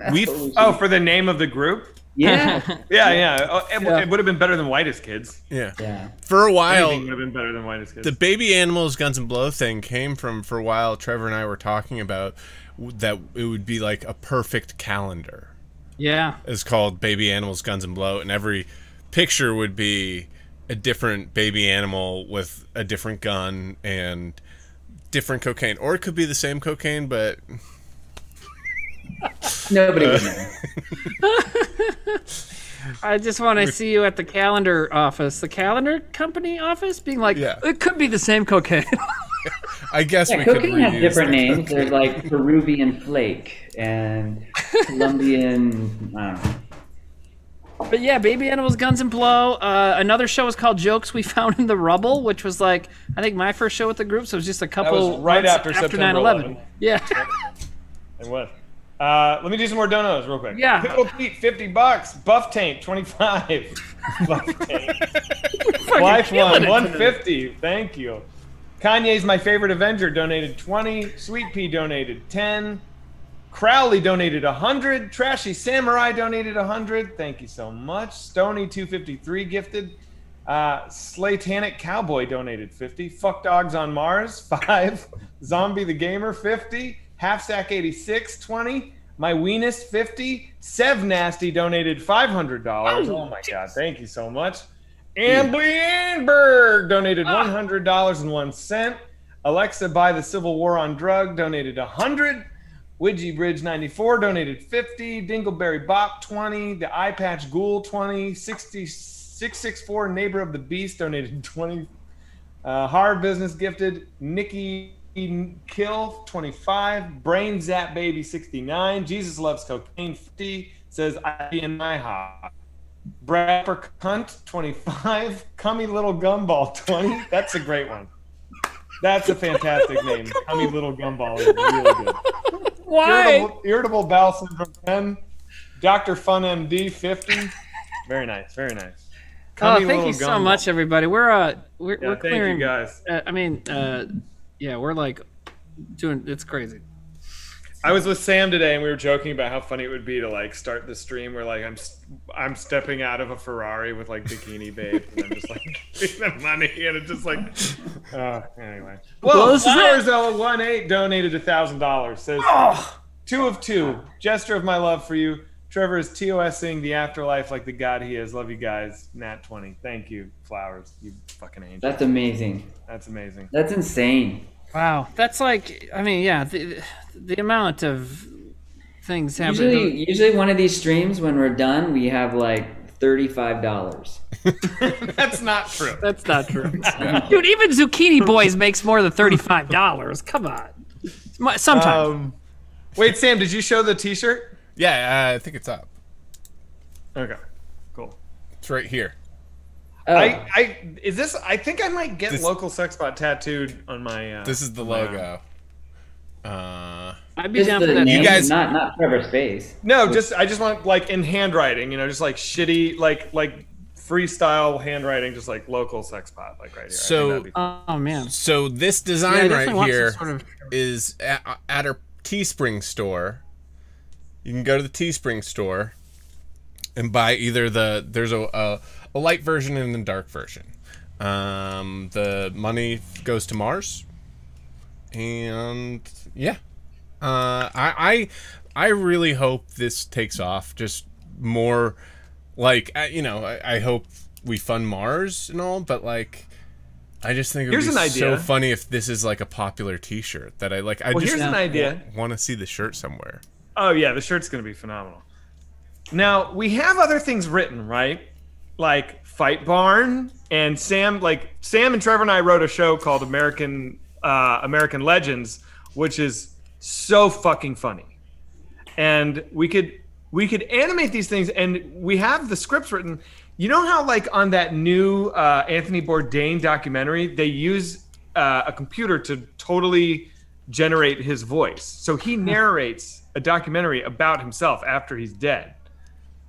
That's We- what we should- Oh, for the name of the group? yeah, Yeah, [LAUGHS] yeah. Oh, it, Yeah. it would have been better than Whitest Kids. yeah yeah. for a while Anything would have been better than Whitest Kids. the baby animals guns and blow thing came from for a while trevor and i were talking about that it would be like a perfect calendar Yeah. It's called baby animals guns and blow and every picture would be a different baby animal with a different gun and different cocaine or it could be the same cocaine but Nobody Uh, would know. [LAUGHS] I just want to see you at the calendar office, the calendar company office, being like, Yeah. it could be the same cocaine. [LAUGHS] i guess Yeah, we could cocaine has different the names. cocaine. There's like Peruvian flake and Colombian. I don't know. but yeah, Baby Animals, Guns and Blow. Uh, another show was called Jokes We Found in the Rubble, which was like, I think my first show with the group, so it was just a couple was right months after September 9/11. 11. Yeah. and was. Uh, let me do some more donos real quick. Yeah. Pickle Pete, 50 bucks. Buff Taint, 25. [LAUGHS] Buff Taint. Life One, 150. Thank you. Kanye's my favorite Avenger donated 20. Sweet Pea donated 10. Crowley donated 100. Trashy Samurai donated 100. Thank you so much. Stony 253 gifted. Uh, Slatanic Cowboy donated 50. Fuck Dogs on Mars [LAUGHS] 5. Zombie the Gamer 50. Half Sack 86 20. My Weenus 50. Sev Nasty donated $500. Oh my god, thank you so much. And Bleenberg donated $100.01. Alexa by the Civil War on Drug donated 100. Widgie Bridge 94 donated 50. Dingleberry Bop 20. The Eye Patch Ghoul 20. 60, 664 Neighbor of the Beast donated 20. Uh, Hard Business gifted. Nikki Kill 25. Brain Zap Baby 69. Jesus Loves Cocaine 50. Says I be in my hot. Brapper Cunt 25. Cummy Little Gumball 20. That's a great one. That's a fantastic name. [LAUGHS] Cummy Little Gumball is really good. Why? Irritable, irritable bowel syndrome 10. Dr. Fun MD 50. Very nice. Very nice. Oh, thank you so gumball. much, everybody. We're uh, we're, Yeah, we're thank you, clearing. guys. Uh, I mean, uh, yeah, we're like doing. It's crazy. I was with Sam today, and we were joking about how funny it would be to like start the stream where like I'm s- I'm stepping out of a Ferrari with like bikini babe, and I'm just like [LAUGHS] giving them money, and it's just like, [LAUGHS] uh, anyway. Well, Well, this is Flowers L one eight donated a thousand dollars. Says two of two. Gesture of my love for you. Trevor is TOSing the afterlife like the god he is. Love you guys. Nat twenty. Thank you, Flowers. You fucking angel. That's amazing. That's amazing. That's insane. Wow, that's like. I mean, yeah, the the amount of things happening. Usually, usually one of these streams, when we're done, we have like thirty-five dollars. [LAUGHS] That's not true. That's not true, [LAUGHS] dude. Even Zucchini Boys makes more than thirty five dollars. Come on, sometimes. Um, wait, Sam, did you show the T-shirt? Yeah, uh, I think it's up. Okay, cool. It's right here. Oh, I, I is this? I think I might get This- local sex bot tattooed on my. Uh, This is the logo. Uh, I'd be just down the for that. name, guys- not not Trevor's face. No, just I just want like in handwriting, you know, just like shitty, like like freestyle handwriting, just like local sex bot, like right here. So- be- Oh man. so this design definitely right want some here sort of- is at, at our Teespring store. You can go to the Teespring store and buy either the there's a a, a light version and a dark version. Um, the money goes to Mars, and yeah, uh, I I I really hope this takes off. Just more like I- you know I, I hope we fund Mars and all, but like. I just think it would Here's be an so funny if this is like a popular T-shirt that I like. I well, just here's an idea. want to see the shirt somewhere. Oh yeah, the shirt's gonna be phenomenal. Now we have other things written, right? Like Fight Barn and Sam. Like Sam and Trevor and I wrote a show called American uh, American Legends, which is so fucking funny. And we could we could animate these things, and we have the scripts written. You know how like on that new uh, Anthony Bourdain documentary, they use uh, a computer to totally generate his voice. So he narrates a documentary about himself after he's dead.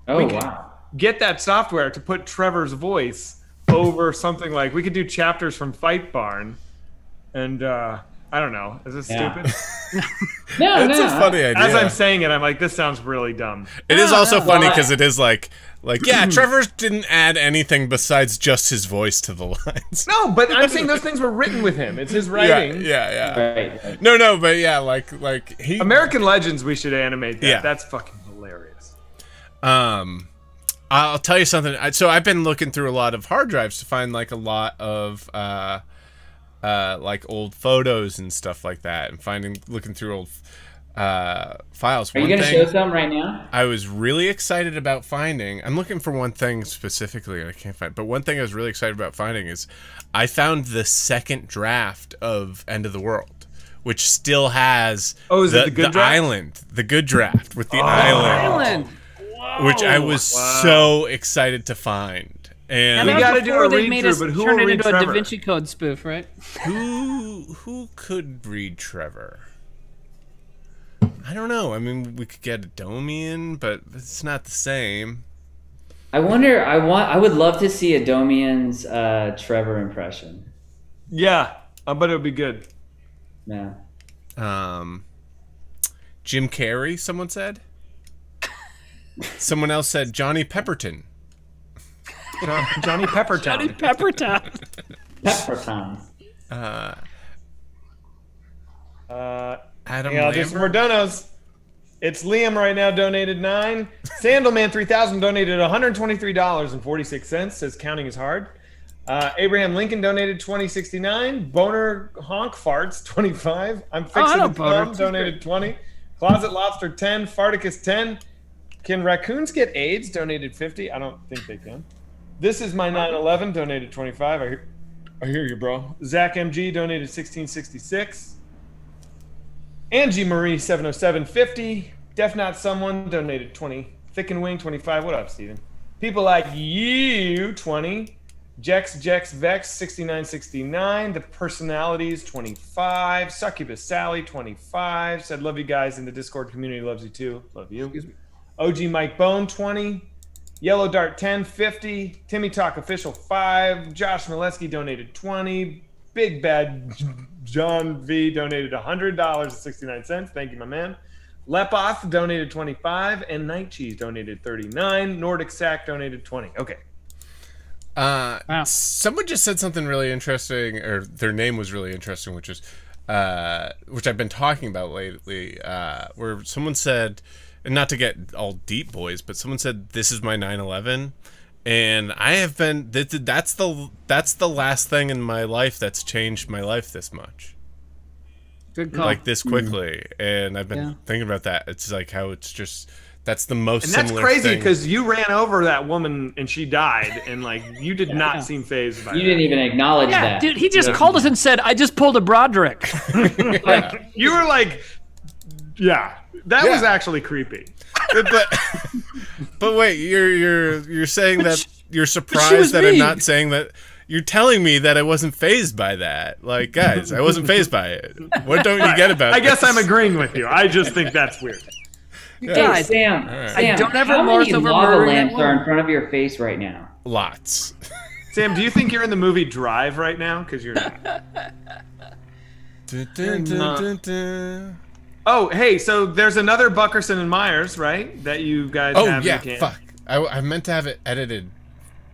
Oh We wow. Get that software to put Trevor's voice over something like we could do chapters from Fight Barn, and uh, I don't know. Is this Yeah. stupid? [LAUGHS] No, It's no. a funny idea. As I'm saying it, I'm like, this sounds really dumb. It is No, also no, funny because it is like, like yeah, [CLEARS THROAT] Trevor didn't add anything besides just his voice to the [LAUGHS] lines. No, but I'm saying those things were written with him. It's his writing. yeah, yeah. Right. right. No, no, but yeah, like, like he. American Legends, we should animate that. Yeah. That's fucking hilarious. Um, I'll tell you something. So I've been looking through a lot of hard drives to find like a lot of uh, uh, like old photos and stuff like that, and finding looking through old uh files. Are you gonna show some right now? I was really excited about finding. I'm looking for one thing specifically, and I can't find. But one thing I was really excited about finding is, I found the second draft of End of the World, which still has Oh, is it the, the good the draft? island, the good draft with the island, Island. which I was Wow. so excited to find. And And that gotta do before a they made read-through, us but who turn it read into a Da Vinci Code spoof, right? who who could read Trevor? I don't know. I mean, we could get Adomian, but it's not the same. I wonder. I want. I would love to see Adomian's uh, Trevor impression. Yeah, I bet it would be good. Yeah. Um, Jim Carrey, someone said. Someone else said Johnny Pepperton. John- Johnny Pepperton. Johnny Pepperton. Pepperton. Uh, Uh, Adam yeah, I'll do some more donos. It's Liam right now, donated nine. Sandalman three thousand donated one hundred twenty three dollars and forty six cents. Says counting is hard. Uh, Abraham Lincoln donated twenty sixty nine. Boner honk farts twenty five. I'm fixing I know the Boner. donated twenty. Closet lobster ten. Farticus ten. Can raccoons get AIDS? Donated fifty. I don't think they can. This is my 911. Donated twenty five. I hear, I hear you, bro. Zach MG donated sixteen sixty six. Angie Marie 70750. Def Not Someone donated 20. Thick and Wing 25. What up, Steven? People like you 20. Jex Jex Vex 6969. The Personalities 25. Succubus Sally 25. Said love you guys in the Discord community loves you too. Love you. OG Mike Bone 20. Yellow Dart 1050. Timmy Talk Official 5. Josh Molesky donated 20. Big Bad John V donated $100.69. Thank you, my man. Lepoth donated 25. And Night Cheese donated 39. Nordic Sack donated 20. Okay. Uh, Wow. Someone just said something really interesting, or their name was really interesting, which is, uh, which I've been talking about lately. Uh, where someone said, and not to get all deep, boys, but someone said this is my 9/11, and I have been that's the that's the last thing in my life that's changed my life this much, Good call. like this hmm. quickly, and I've been Yeah. thinking about that. It's like how it's just that's the most And that's crazy because you ran over that woman and she died, and like you did Yeah. not seem fazed by You that. didn't even acknowledge yeah, that. dude, he just called us and said, "I just pulled a Broderick." [LAUGHS] like, You were like, yeah, that was actually creepy. [LAUGHS] but but wait, you're you're you're saying that you're surprised that I'm not saying that. You're telling me that I wasn't fazed by that. Like, guys, I wasn't fazed by it. What don't you get about? I guess this? I'm agreeing with you. I just think that's weird. Hey, Guys, Sam, right. Sam, don't ever how remorse many over lava murdering lamps are in front of your face right now? lots. Sam, do you think you're in the movie Drive right now? Because you're [LAUGHS] not. Dun, dun, dun, dun, dun. Oh, hey, so there's another Buckerson and Myers, right? That you guys Oh have yeah, in the can. fuck. I, I meant to have it edited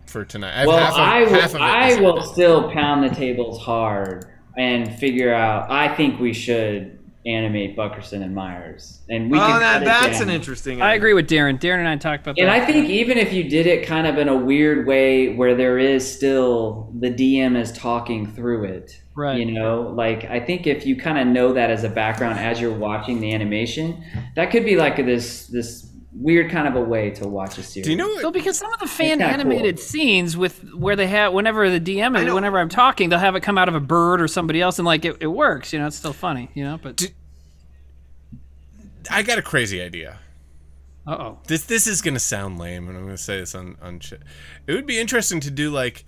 for tonight. I have Well, half of, I will, half of it. I will still pound the tables hard and figure out. I think we should animate Buckerson and Myers, and we Oh, can. that, that's an interesting. I idea. agree with Darren. Darren and I talked about that. And I think even if you did it kind of in a weird way where there is still the DM is talking through it. Right. You know, like I think if you kind of know that as a background as you're watching the animation, that could be like this this weird kind of a way to watch a series. Do you know Well, because some of the fan animated cool. scenes with where they have whenever the DM is whenever I'm talking, they'll have it come out of a bird or somebody else, and like it, it works. You know, it's still funny. You know, but Do- I got a crazy idea. uh oh, This this is gonna sound lame, and I'm gonna say this on on shit. It would be interesting to do like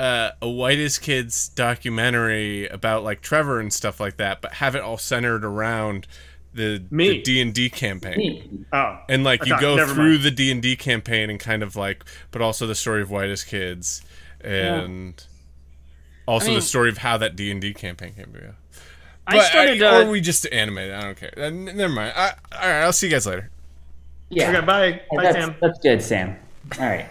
uh, a whitest kids documentary about like Trevor and stuff like that, but have it all centered around the D and D campaign. Oh, And like you Okay, go through mind. the D and D campaign and kind of like, but also the story of whitest kids and also mean- the story of how that D and D campaign came to be. I started. I- uh, or we just animate it. I don't care. Uh, n- never mind. I, all right, I'll see you guys later. Yeah. okay. Bye, bye, that's, Sam. that's good, Sam. All right.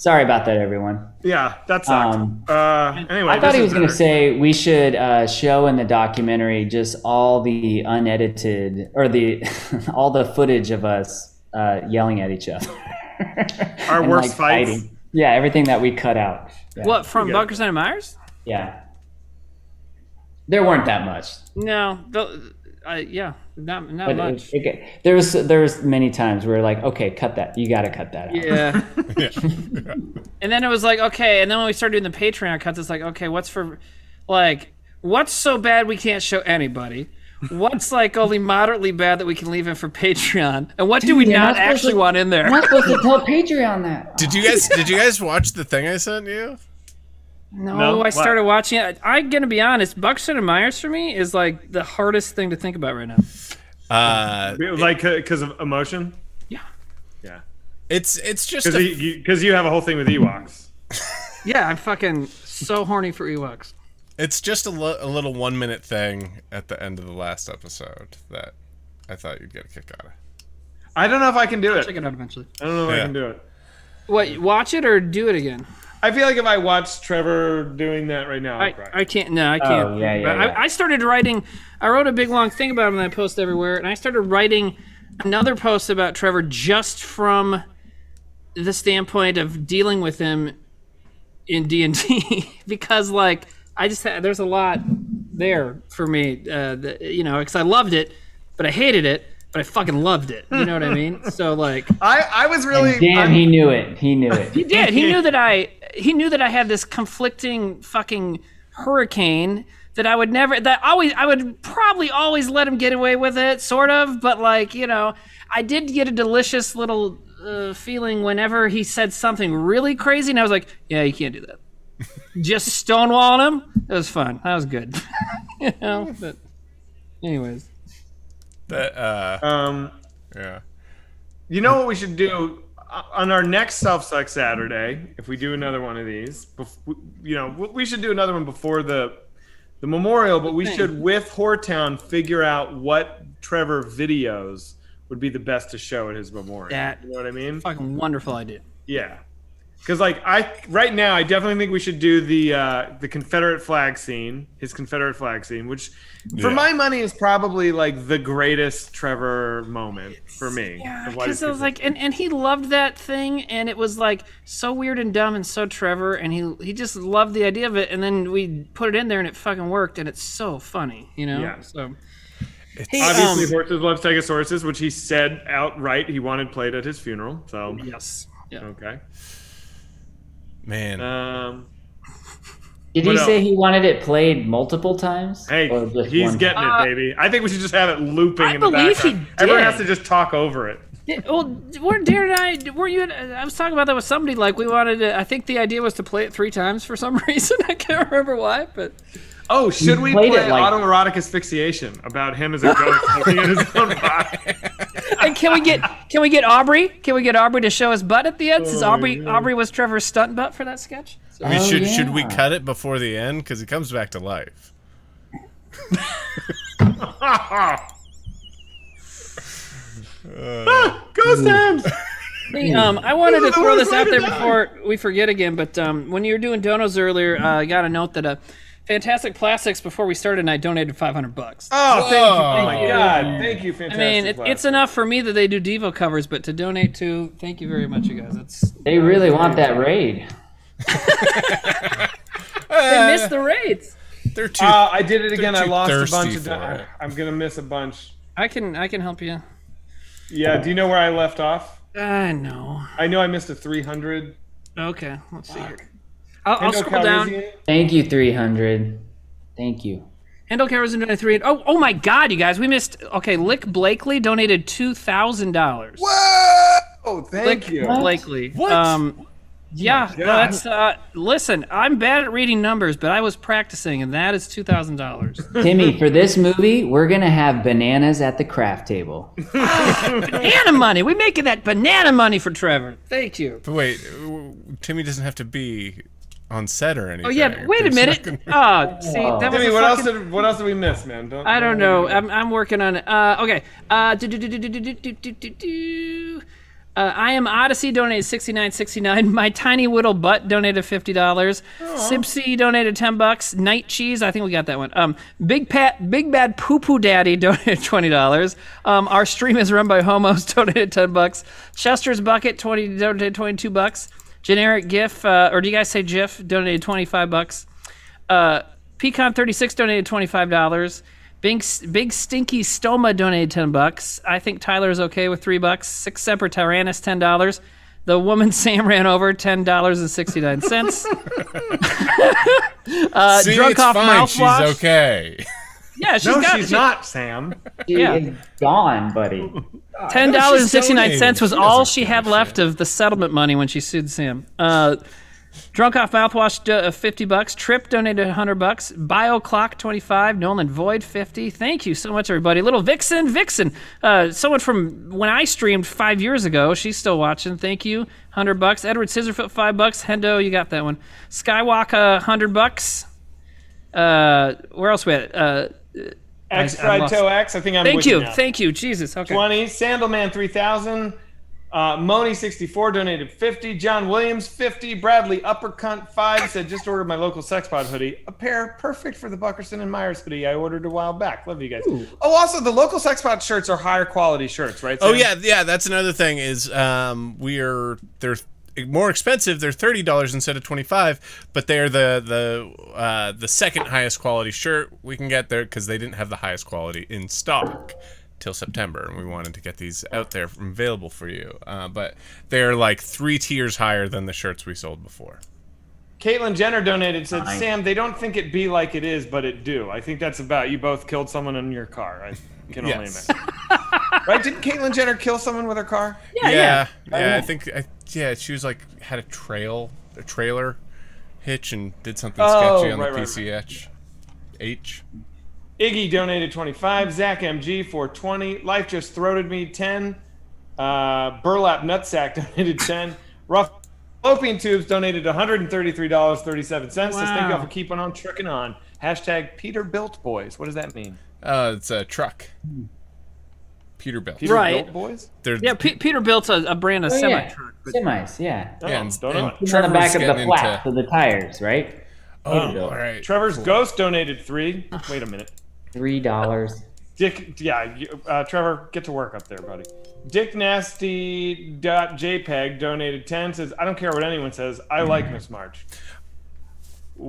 Sorry about that, everyone. Yeah, that sucked. Um, uh, anyway, I thought he was going to say we should uh, show in the documentary just all the unedited or the [LAUGHS] all the footage of us uh, yelling at each other. Our [LAUGHS] And, worst fights? fighting. Yeah, everything that we cut out. Yeah. what from good. Buckerson and Myers? Yeah. There weren't that much. No, the, uh, yeah, not not But much. it, it, there was there was many times where like, okay, cut that. You got to cut that out. yeah. Yeah. [LAUGHS] And then it was like, okay, and then when we started doing the Patreon cuts, it's like, okay, what's for, like, what's so bad we can't show anybody? What's like only moderately bad that we can leave in for Patreon? And what do we not not actually to- want in there? I'm not supposed to tell Patreon that. Did you guys did you guys watch the thing I sent you? No, No? I What? started watching it. I'm gonna be honest. Buckerson and Myers for me is like the hardest thing to think about right now. Uh, like because of emotion. Yeah. Yeah, it's it's just because a, you, you have a whole thing with Ewoks. [LAUGHS] Yeah, I'm fucking so horny for Ewoks. it's just a, li- a little one minute thing at the end of the last episode that I thought you'd get a kick out of. I don't know if I can do it. Check it out eventually. I don't know if I can do it. What? Watch it or do it again? I feel like if I watch Trevor doing that right now, I'll I, cry. I can't. No, I can't. Oh, yeah, yeah, But yeah. I, I started writing. I wrote a big long thing about him that I post everywhere, and I started writing another post about Trevor just from the standpoint of dealing with him in D and D [LAUGHS] because, like, I just had, there's a lot there for me. Uh, that, you know, because I loved it, but I hated it, but I fucking loved it. You know what I mean? [LAUGHS] So like. I, I was really. Damn, I'm- he knew it. He knew it. He did. He knew that I. He knew that I had this conflicting fucking hurricane that I would never. That always. I would probably always let him get away with it, sort of. But like you know, I did get a delicious little uh, feeling whenever he said something really crazy, and I was like, yeah, you can't do that. [LAUGHS] Just stonewalling him. It was fun. That was good. [LAUGHS] you know. But anyways, That uh, um, yeah. you know what we should do? on our next self suck Saturday, if we do another one of these, bef- you know, we should do another one before the the memorial. But we should, with Hortown, figure out what Trevor videos would be the best to show at his memorial. That- you know what I mean? Fucking wonderful idea. Yeah. Because like I right now, I definitely think we should do the uh, the Confederate flag scene, his Confederate flag scene, which for Yeah. my money is probably like the greatest Trevor moment for me. Yeah, of because Does it was like, and, and he loved that thing, and it was like so weird and dumb and so Trevor, and he he just loved the idea of it, and then we put it in there, and it fucking worked, and it's so funny, you know. Yeah. So It's, obviously um, horses love Stegosauruses, which he said outright he wanted played at his funeral. So yes, yeah. okay. Man, Um, Did he else? say he wanted it played multiple times? hey, Or he's getting Uh, it, baby. I think we should just have it looping I in the believe he background. Everyone has to just talk over it. Yeah, well, weren't Darren and I? Were you? I was talking about that with somebody. Like we wanted to. I think the idea was to play it three times for some [LAUGHS] reason. I can't remember why, but Oh, should we play it like- autoerotic asphyxiation about him as a ghost looking at his own [LAUGHS] body? And can we get can we get Aubrey? Can we get Aubrey to show his butt at the end? Since Oh, Aubrey yeah. Aubrey was Trevor's stunt butt for that sketch. So, I mean, Oh, should should we cut it before the end because he comes back to life? [LAUGHS] Ghost hands. Hey, um, I wanted to This is the throw this out there before we forget again. But um, when you were doing donos earlier, uh, I got a note that uh, Fantastic Plastics before we started, and I donated 500 bucks. Oh, thank you. Oh my God. Thank you, I fantastic. mean, it, Plastics. it's enough for me that they do Devo covers, but to donate to, thank you very much, you guys. It's They really want that raid. [LAUGHS] they missed the raids. They're too. Uh, I did it again. I lost a bunch of. for di- I'm gonna miss a bunch. I can I can help you. Yeah. Do you know where I left off? I know. I know I missed a 300. Okay, let's see here. I'll, I'll scroll down. Thank you, 300. Thank you. Endo Carroll's donated three. Oh, oh my God, you guys, we missed. Okay, Lick Blakely donated two thousand dollars. Whoa! Oh, Thank Lick you. Blakely. What? Um, yeah, no, that's. Uh, listen, I'm bad at reading numbers, but I was practicing, and that is two thousand dollars. [LAUGHS] Timmy, for this movie, we're going to have bananas at the craft table. [LAUGHS] banana money. We're making that banana money for Trevor. Thank you. But wait, Timmy doesn't have to be on set or anything. Oh yeah, but wait a minute. gonna- Oh, see, that was Timmy, a what else did what else did we miss, man? Don't, I don't worry know. I'm, I'm working on it. Uh, okay. Uh, do, do, do, do, do, do, do, do, do, do. Uh, I am Odyssey donated sixty nine sixty nine. My tiny whittle butt donated fifty dollars. Sipsy donated ten bucks. Night cheese, I think we got that one. Um, Big Pat, Big Bad Poo Poo Daddy [LAUGHS] donated twenty dollars. Um, our stream is run by homos [LAUGHS] donated ten bucks. Chester's bucket twenty donated twenty two bucks. Generic GIF, uh, or do you guys say GIF? Donated twenty five bucks. Uh, Pecan thirty six donated twenty five dollars. Big Big Stinky Stoma donated ten bucks. I think Tyler's okay with three bucks. Six Semper Tyrannus ten dollars. The woman [LAUGHS] Sam ran over ten dollars and sixty nine cents. [LAUGHS] uh, See, drunk it's off fine. mouthwash. She's okay. Yeah, she's No, got she's she- not, Sam. She Yeah. is gone, buddy. Ten dollars and sixty nine cents cents was She all she had a left shit. of the settlement money when she sued Sam. Uh, Drunk off mouthwash uh, fifty bucks. Trip donated hundred bucks. Bio clock twenty five. Nolan Void fifty. Thank you so much, everybody. Little Vixen, Vixen, uh, someone from when I streamed five years ago. She's still watching. Thank you. Hundred bucks. Edward Scissorfoot five bucks. Hendo, you got that one. Skywalker hundred bucks. Uh, where else we at? Uh, X I Fried Toe X. I think I'm thank you, now. thank you. Jesus. Okay. 20. Sandalman 3000. Uh, Moni64 donated 50. John Williams 50. Bradley Uppercunt 5 said just ordered my local sex pod hoodie. A pair perfect for the Buckerson and Myers hoodie I ordered a while back. Love you guys. Oh, also the local sex pod shirts are higher quality shirts, right? Oh yeah, yeah. That's another thing is um, we are they're more expensive. They're thirty dollars instead of twenty five, but they're the the uh, the second highest quality shirt we can get there because they didn't have the highest quality in stock till September, and we wanted to get these out there from available for you. Uh, but they're like three tiers higher than the shirts we sold before. Caitlyn Jenner donated said, Sam, they don't think it be like it is, but it do. I think that's about you both killed someone in your car. I can only Yes. imagine. [LAUGHS] right? Didn't Caitlyn Jenner kill someone with her car? Yeah, yeah. yeah, yeah. I think I, yeah, she was like had a trail, a trailer hitch, and did something Oh, sketchy on right, the right, PCH. H. Iggy donated 25. Zach MG 420. Life just throated me 10. Uh, Burlap Nutsack [LAUGHS] donated 10. Rough Opium Tubes donated $133.37. Says thank y'all for keeping on trucking on. Hashtag Peterbilt Boys. What does that mean? Uh, it's a truck. Peterbilt. Peterbilt Right. Boys? They're, Yeah, P- Peterbilt a, a brand of Oh, semi yeah. truck. but- Semis, yeah. Oh, Yeah, and- don't and- It's on the back of Trevor's the getting flaps into- of the tires, right? oh, all right. Trevor's Ghost donated three. Wait a minute. Three dollars. Dick, yeah, you, uh, Trevor, get to work up there, buddy. Dick Nasty JPEG donated ten. Says, I don't care what anyone says. I like Miss March.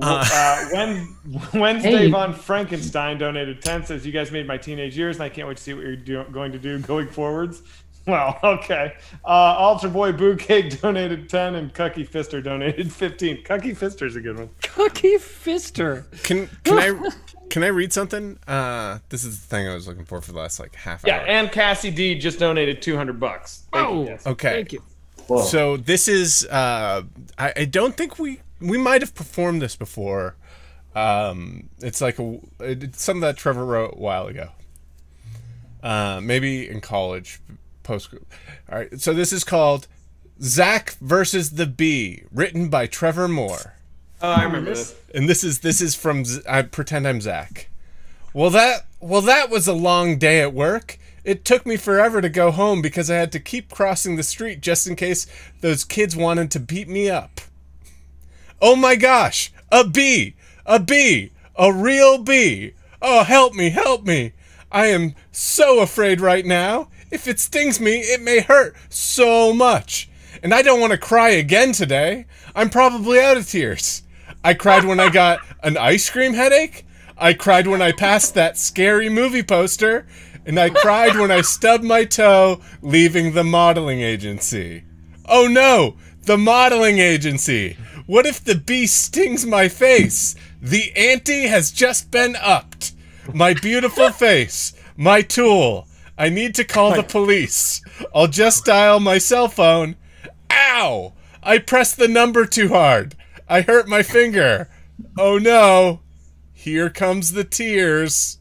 W- Uh, [LAUGHS] when Wednesday Hey. von Frankenstein donated ten. Says, you guys made my teenage years, and I can't wait to see what you're do- going to do going forwards. [LAUGHS] Well, okay. Uh, Altar Boy Boo Cake [LAUGHS] donated ten, and Cucky Fister donated fifteen. Cucky Fister's a good one. Cookie Fister. Can can I can I read something? Uh, this is the thing I was looking for for the last like half Yeah, hour. Yeah, and Cassie D just donated two hundred bucks. Thank you, Oh, Cassie. okay. Thank you. Whoa. So this is uh, I, I don't think we we might have performed this before. Um, it's like a it's something that Trevor wrote a while ago. Uh, maybe in college, post. All right, so this is called Zach versus the Bee, written by Trevor Moore. Oh, I remember this. and this is this is from Z- I pretend I'm Zach. Well that well that was a long day at work. It took me forever to go home because I had to keep crossing the street just in case those kids wanted to beat me up. Oh my gosh, a bee, a bee, a real bee. Oh help me, help me. I am so afraid right now. If it stings me, it may hurt so much. And I don't want to cry again today. I'm probably out of tears. I cried when I got [LAUGHS] an ice cream headache. I cried when I passed that scary movie poster. And I cried when I stubbed my toe leaving the modeling agency. Oh no, the modeling agency. What if the bee stings my face? The ante has just been upped. My beautiful [LAUGHS] face, my tool. I need to call the police. I'll just dial my cell phone. Ow! I pressed the number too hard. I hurt my finger. Oh no. Here comes the tears.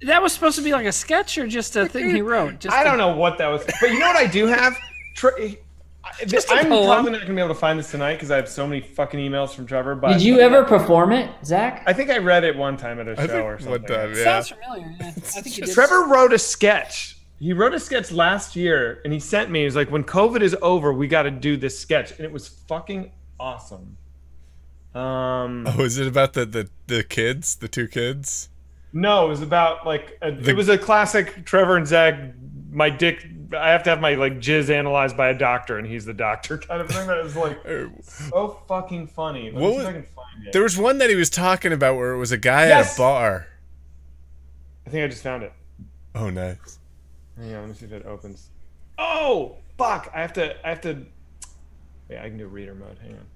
That was supposed to be like a sketch or just a thing he wrote? [LAUGHS] Just I a- don't know what that was, but you know what I do have. Tre- I- Just a I'm poem. probably not gonna be able to find this tonight because I have so many fucking emails from Trevor. But Did you ever perform it, Zach? I think I read it one time at a show I think or something. one time, yeah. Sounds familiar. Yeah. [LAUGHS] I think you did. Trevor wrote a sketch. He wrote a sketch last year, and he sent me. He was like, "When COVID is over, we got to do this sketch," and it was fucking awesome. Um, Oh, is it about the, the, the kids? The two kids? no, it was about like a, it was a classic Trevor and Zach. My dick. I have to have my like jizz analyzed by a doctor, and he's the doctor kind of thing. That is like [LAUGHS] er, so fucking funny. Let me What was- I can find it. There was one that he was talking about where it was a guy at a bar. I think I just found it. Oh, nice. Hang on, let me see if it opens. Oh, fuck! I have to. I have to. Yeah, I can do reader mode. Hang on.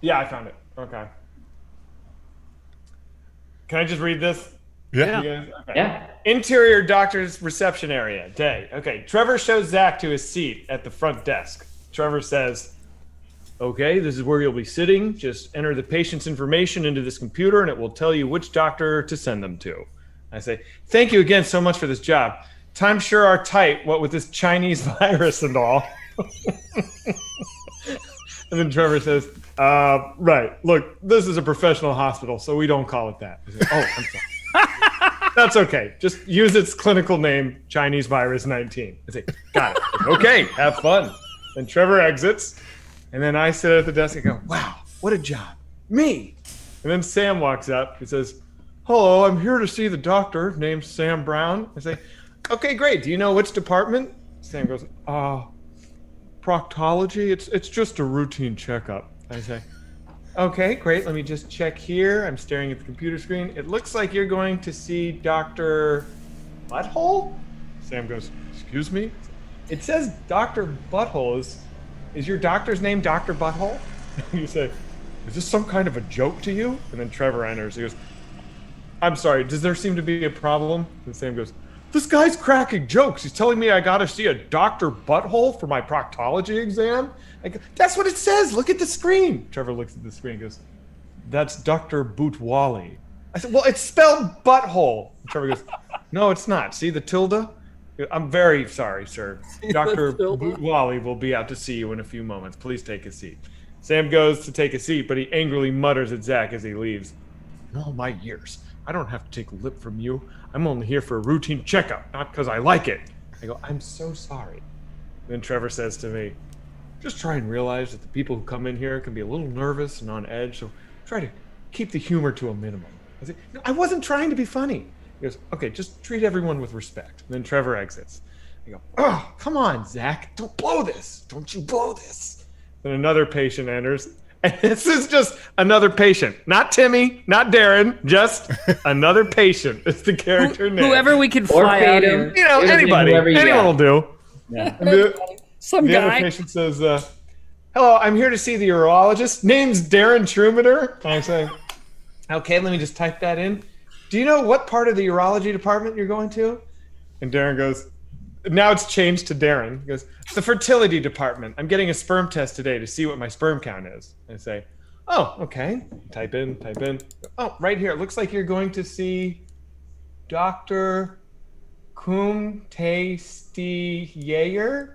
Yeah, I found it. Okay. Can I just read this? Yeah. You guys? Okay. Yeah. Interior doctor's reception area. Day. Okay. Trevor shows Zach to his seat at the front desk. Trevor says, Okay, this is where you'll be sitting. Just enter the patient's information into this computer and it will tell you which doctor to send them to. I say, Thank you again so much for this job. Times sure are tight, what with this Chinese [LAUGHS] virus and all. [LAUGHS] and then Trevor says, uh, Right, look, this is a professional hospital, so we don't call it that. [LAUGHS] Oh, I'm sorry. That's okay. Just use its clinical name, Chinese virus 19. I say, got it. [LAUGHS] okay, have fun. And Trevor exits, and then I sit at the desk and go, wow, what a job. Me. And then Sam walks up. He says, hello, I'm here to see the doctor named Sam Brown. I say, okay, great. Do you know which department? Sam goes, uh, proctology. It's, it's just a routine checkup. I say, Okay, great. Let me just check here. I'm staring at the computer screen. It looks like you're going to see Dr. Butthole? Sam goes, Excuse me? It says Dr. Butthole. Is, is your doctor's name Dr. Butthole? [LAUGHS] you say, Is this some kind of a joke to you? And then Trevor enters. He goes, I'm sorry, does there seem to be a problem? And Sam goes, This guy's cracking jokes. He's telling me I gotta see a Dr. Butthole for my proctology exam? I go, That's what it says. Look at the screen. Trevor looks at the screen and goes, That's Dr. Bootwally. I said, well, it's spelled butthole. And Trevor goes, [LAUGHS] no, it's not. See the tilde? I'm very sorry, sir. Dr. tilde? Wally will be out to see you in a few moments. Please take a seat. Sam goes to take a seat, but he angrily mutters at Zach as he leaves. In all my years, I don't have to take a lip from you. I'm only here for a routine checkup, not because I like it. I go, I'm so sorry. Then Trevor says to me, just try and realize that the people who come in here can be a little nervous and on edge, so try to keep the humor to a minimum. I say, no, I wasn't trying to be funny. He goes, okay, just treat everyone with respect. And then Trevor exits. I go, oh, come on, Zach, don't blow this. Don't you blow this. Then another patient enters. And [LAUGHS] this is just another patient. Not Timmy, not Darren, just [LAUGHS] another patient. It's the character name. Whoever we can Or fly out Fatum. here. You know, anybody. Anyone got. will do. Yeah. And the, Some the other patient says, uh, "Hello, I'm here to see the urologist. Name's Darren Trumeter." I say, "Okay, let me just type that in. Do you know what part of the urology department you're going to?" And Darren goes, "Now it's changed to Darren." He goes, "The fertility department. I'm getting a sperm test today to see what my sperm count is." I say, "Oh, okay." Type in, type in. Oh, right here. It looks like you're going to see Doctor Kum Tasty Yayer.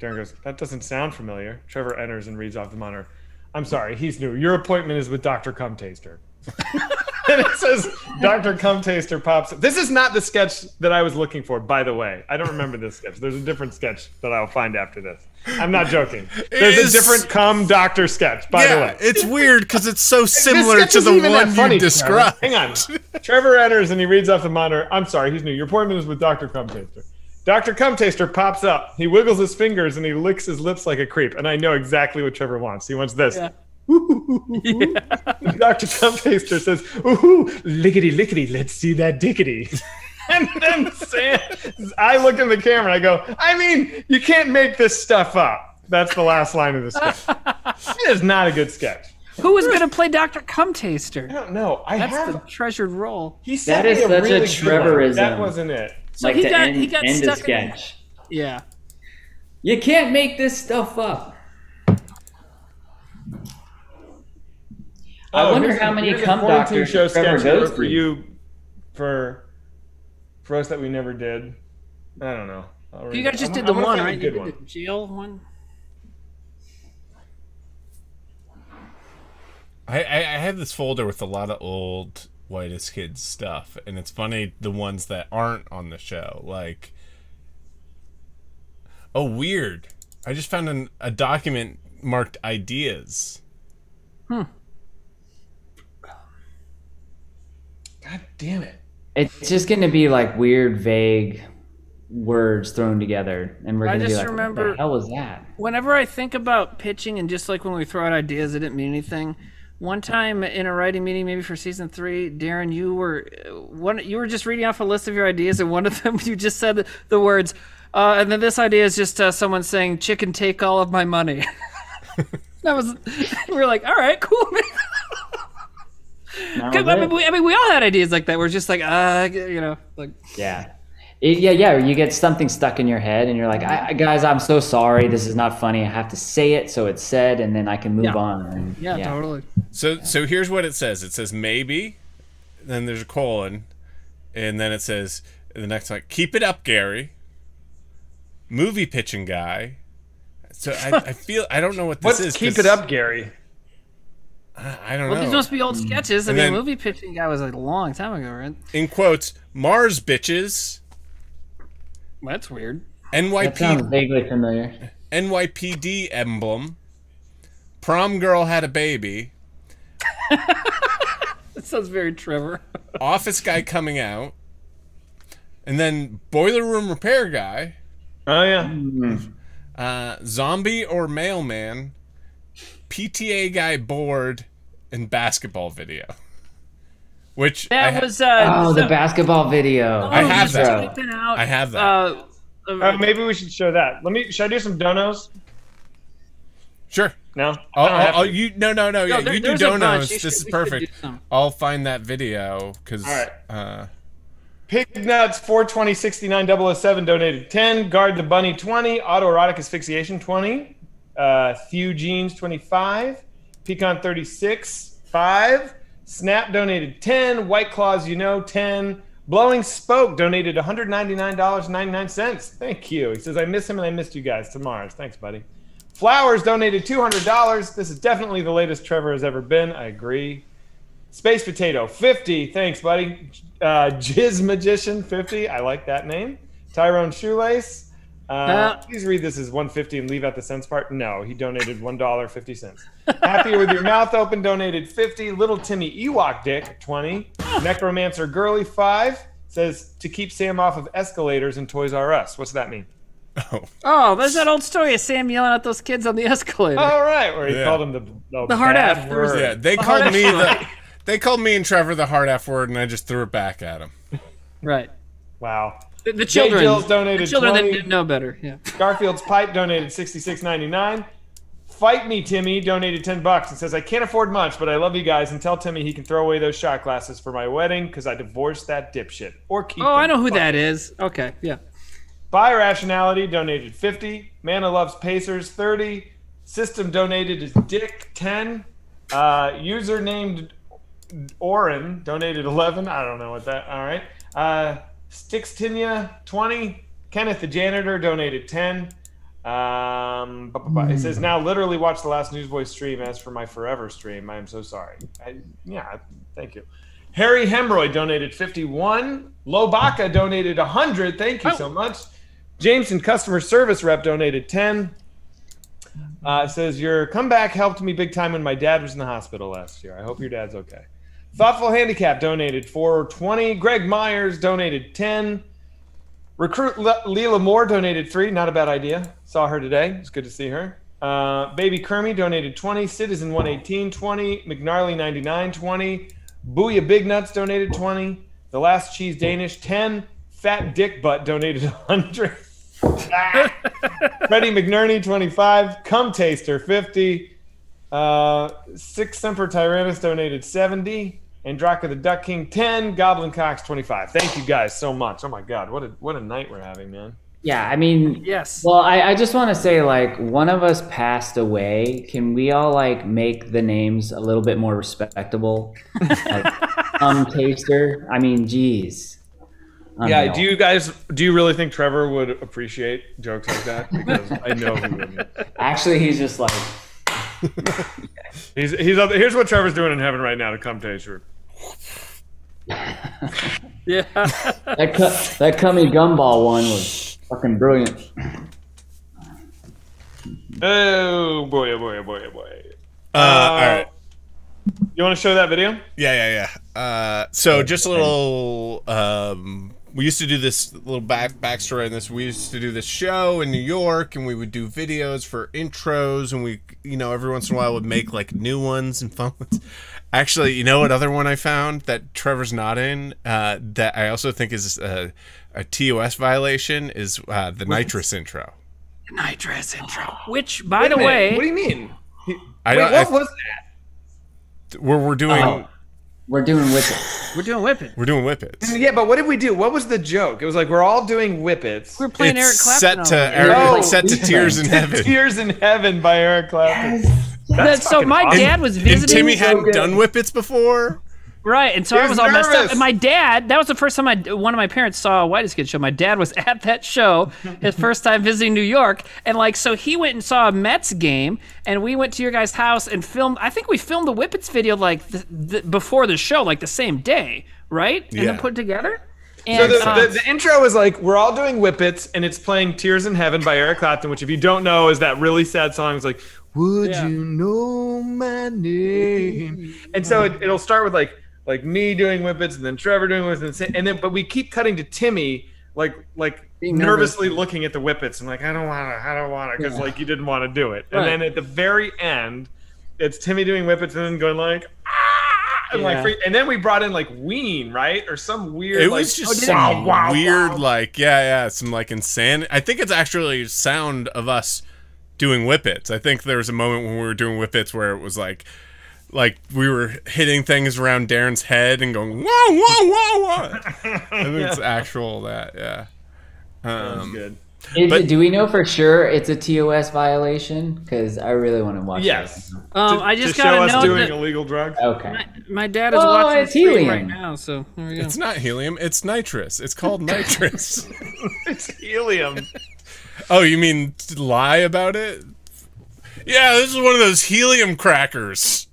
Darren goes, that doesn't sound familiar. Trevor enters and reads off the monitor. I'm sorry, he's new. Your appointment is with Dr. Cum Taster. [LAUGHS] and it says Dr. Cum Taster pops up. This is not the sketch that I was looking for, by the way. I don't remember this sketch. There's a different sketch that I'll find after this. I'm not joking. There's is- a different cum doctor sketch, by the way. it's weird because it's so [LAUGHS] similar to the one funny, you described. Trevor. Hang on. Trevor enters and he reads off the monitor. I'm sorry, he's new. Your appointment is with Dr. Cum Taster. Dr. Cum Taster pops up. He wiggles his fingers and he licks his lips like a creep. And I know exactly what Trevor wants. He wants this. Yeah. [LAUGHS] Dr. Cumtaster says, Ooh, lickety lickety, let's see that dickety. [LAUGHS] and then Sam, I look in the camera and I go, I mean, you can't make this stuff up. That's the last line of the sketch. it is not a good sketch. Who was going to play Dr. Cum Taster? I don't know. I That's have the treasured role. He said That is a such a really good. Trevorism. That wasn't it. So like he to got end, he got end a stuck in. sketch. Yeah. You can't make this stuff up. I Oh, wonder how many here's a cum quarantine doctors show Trevor goes for to. you, for for us that we never did. I don't know. You guys just I'm- did the I'm one, find a right? You did one. the jail one. I, I, I have this folder with a lot of old whitest kids stuff, and it's funny the ones that aren't on the show. Like, oh, weird! I just found an, a document marked ideas. Hmm. God damn it! It's just going to be like weird, vague words thrown together, and we're going to be just like, "What the hell was that?" Whenever I think about pitching and just like when we throw out ideas, it didn't mean anything. One time in a writing meeting, maybe for season three, Darren, you were uh, one. You were just reading off a list of your ideas, and one of them [LAUGHS] you just said the, the words, uh, and then this idea is just uh, someone saying, "Chicken, take all of my money." [LAUGHS] that was. We [LAUGHS] were like, "All right, cool." Man. That 'Cause, I mean, we, I mean, we all had ideas like that. We're just like, uh, you know, like Yeah. It- yeah, yeah. You get something stuck in your head, and you're like, I, I- "Guys, I'm so sorry. This is not funny. I have to say it so it's said, and then I can move Yeah. on." And, yeah, totally. So so here's what it says. It says maybe, then there's a colon, and then it says the next line. Keep it up, Gary. Movie pitching guy. So I, I feel I don't know what this Let's is. Keep it up, Gary. I, I don't Well, know. these must be old sketches. I And mean, then- movie pitching guy was like a long time ago, right? In quotes, Mars bitches. That's weird. That sounds NYP vaguely familiar. NYPD emblem. Prom girl had a baby. [LAUGHS] That sounds very Trevor. [LAUGHS] Office guy coming out. And then boiler room repair guy. Oh yeah. Uh, zombie or mailman. PTA guy bored and basketball video. Which That ha- was uh, Oh, the so- basketball video. I have that. out, I have that. Uh, Uh, maybe we should show that. Let me. Should I do some donos? sure. No. I'll, I don't have I'll, I'll- to. you no no no yeah there- you do there's a bunch. donos. You This should- is perfect. I'll find that video because All right. uh, Pig Nuts 420 69 007 donated 10. Guard the Bunny 20. Autoerotic Asphyxiation 20. Uh, Thew Jeans 25. Pecan 36 5. Snap donated 10. White Claws, you know, 10. Blowing Spoke donated $199.99. Thank you. He says, I miss him and I missed you guys. Tomorrow. Thanks, buddy. Flowers donated $200. This is definitely the latest Trevor has ever been. I agree. Space Potato, 50. Thanks, buddy. Uh, Jizz Magician, 50. I like that name. Tyrone Shoelace. Uh, Uh. please read this as 150 and leave out the cents part. No, he donated $1.50. Happier with your mouth open donated 50. Little Timmy Ewok Dick, 20. Necromancer Girly, 5. Says to keep Sam off of escalators and Toys R Us. What's that mean? Oh, oh, there's that old story of Sam yelling at those kids on the [LAUGHS] escalator. All right, where he Yeah. called him the, the, The hard bad F. Word. Yeah, they hard called F me the. They called me and Trevor the hard F word, and I just threw it back at him. Right. Wow. The, the children. Jills donated the children that didn't know better. Yeah. Garfield's pipe donated sixty six ninety nine. Fight me, Timmy donated ten bucks and says I can't afford much, but I love you guys and tell Timmy he can throw away those shot glasses for my wedding because I divorced that dipshit or keep. Oh, I know who that is. Okay. Yeah. By Rationality donated fifty. Mana loves Pacers thirty. System donated his dick ten. Uh, user named Oren donated eleven. I don't know what that. All right. Uh, Stixtinia twenty. Kenneth the janitor donated ten. Um, bu- bu- bu- it says now literally watch the last Newsboy stream as for my forever stream. I am so sorry. I, yeah, thank you. Harry Hemroy donated 51. Lobaka donated 100. Thank you Oh. so much. Jameson customer service rep donated 10. Uh, it says your comeback helped me big time when my dad was in the hospital last year. I hope your dad's okay. Thoughtful Handicap donated 420. Greg Myers donated 10. Recruit Le- Leela Moore donated three. Not a bad idea. Saw her today. It's good to see her. Uh, Baby Kermy donated 20. Citizen 118 20. McNarly 99 20. Booyah Big Nuts donated 20. The Last Cheese Danish 10. Fat Dick Butt donated [LAUGHS] 100. Ah. [LAUGHS] Freddie McNerney 25. Cum Taster 50. Uh, Six Semper Tyrannus donated 70. Andraka the Duck King 10. Goblin Cox 25. Thank you guys so much. Oh my God. What a, what a night we're having, man. Yeah, I mean, Yes. Well, I, I just want to say, like, one of us passed away. Can we all like make the names a little bit more respectable? like, [LAUGHS] um, taster. I mean, geez. Yeah, Unreal. do you guys do you really think Trevor would appreciate jokes like that? Because I know he wouldn't. [LAUGHS] Actually, he's just like, [LAUGHS] He's he's up, here's what Trevor's doing in heaven right now to come taster. Yeah. that cu- that cummy gumball one was fucking brilliant. Oh boy, oh boy, oh boy, oh boy. Uh, all right. You want to show that video? Yeah, yeah, yeah. Uh, so just a little. Um, we used to do this little back backstory on this. We used to do this show in New York, and we would do videos for intros, and we, you know, every once in a while would make like new ones and fun ones. Actually, you know what other one I found that Trevor's not in uh, that I also think is a, a TOS violation is uh, the nitrous intro. Nitrous intro. Which, by Wait the way, what do you mean? I Wait, don't. what I, was that? where we're doing Oh. We're doing whippets. we're doing whippets. we're doing whippets. Yeah, but what did we do? What was the joke? It was like we're all doing whippets. We're playing Eric Clapton. set to over here. Eric, Oh, set to. Tears in Heaven. Tears in Heaven by Eric Clapton. That- That's so my awesome. dad was And visiting. Timmy hadn't good. done whippets before. Right, and so He I was was all messed up. And my dad, that was the first time I, one of my parents saw a Whitest Kid show. My dad was [LAUGHS] at that show, his first time visiting New York, and like, so he went and saw a Mets game, and we went to your guys' house and filmed. I think we filmed the Whippets video like the, the, before the show, like the same day, right? And Yeah. then put together. So And the, um, the, the intro is like we're all doing whippets, and it's playing "Tears in Heaven" by Eric Clapton, which, if you don't know, is that really sad song. It's like, "Would Yeah. you know my name?" And so it, it'll start with like like me doing whippets, and then Trevor doing whippets, and, and then but we keep cutting to Timmy like like Being nervous. nervously looking at the whippets, and like I don't want to, I don't want to, because Yeah. like you didn't want to do it. Right. And then at the very end, it's Timmy doing whippets, and then going like. "Ah," And like, Yeah. free, and then we brought in like Ween, right, or some weird. It like, was just oh, some wow, wow, weird, wow. like yeah, yeah, some like insane. I think it's actually sound of us doing whippets. I think there was a moment when we were doing whippets where it was like, like we were hitting things around Darren's head and going whoa, whoa, whoa, whoa. [LAUGHS] I think it's actual that, yeah. That was Um, good. But- it, do we know for sure it's a TOS violation? Because I really want to watch Yes. it. Um, To- I just to got show us doing that illegal drugs. Okay. my, my dad is Oh, watching it's helium. right now, so there we go. It's not helium. It's nitrous. It's called [LAUGHS] nitrous. [LAUGHS] It's helium. Oh, you mean lie about it? Yeah, this is one of those helium crackers.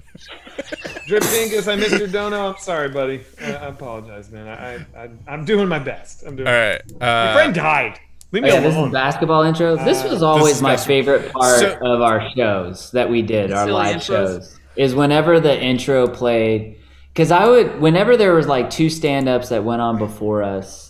Drip Dingus, I missed your dono. I'm sorry, buddy. I, I apologize, man. I, I, I, am doing my best. I'm doing. All right. My Uh, friend died. Leave me Oh, yeah, this is alone. basketball intro. This was always my basketball. favorite part So- of our shows that we did, our live intros. shows, is whenever the intro played. Because I would, whenever there was like two stand-ups that went on before us,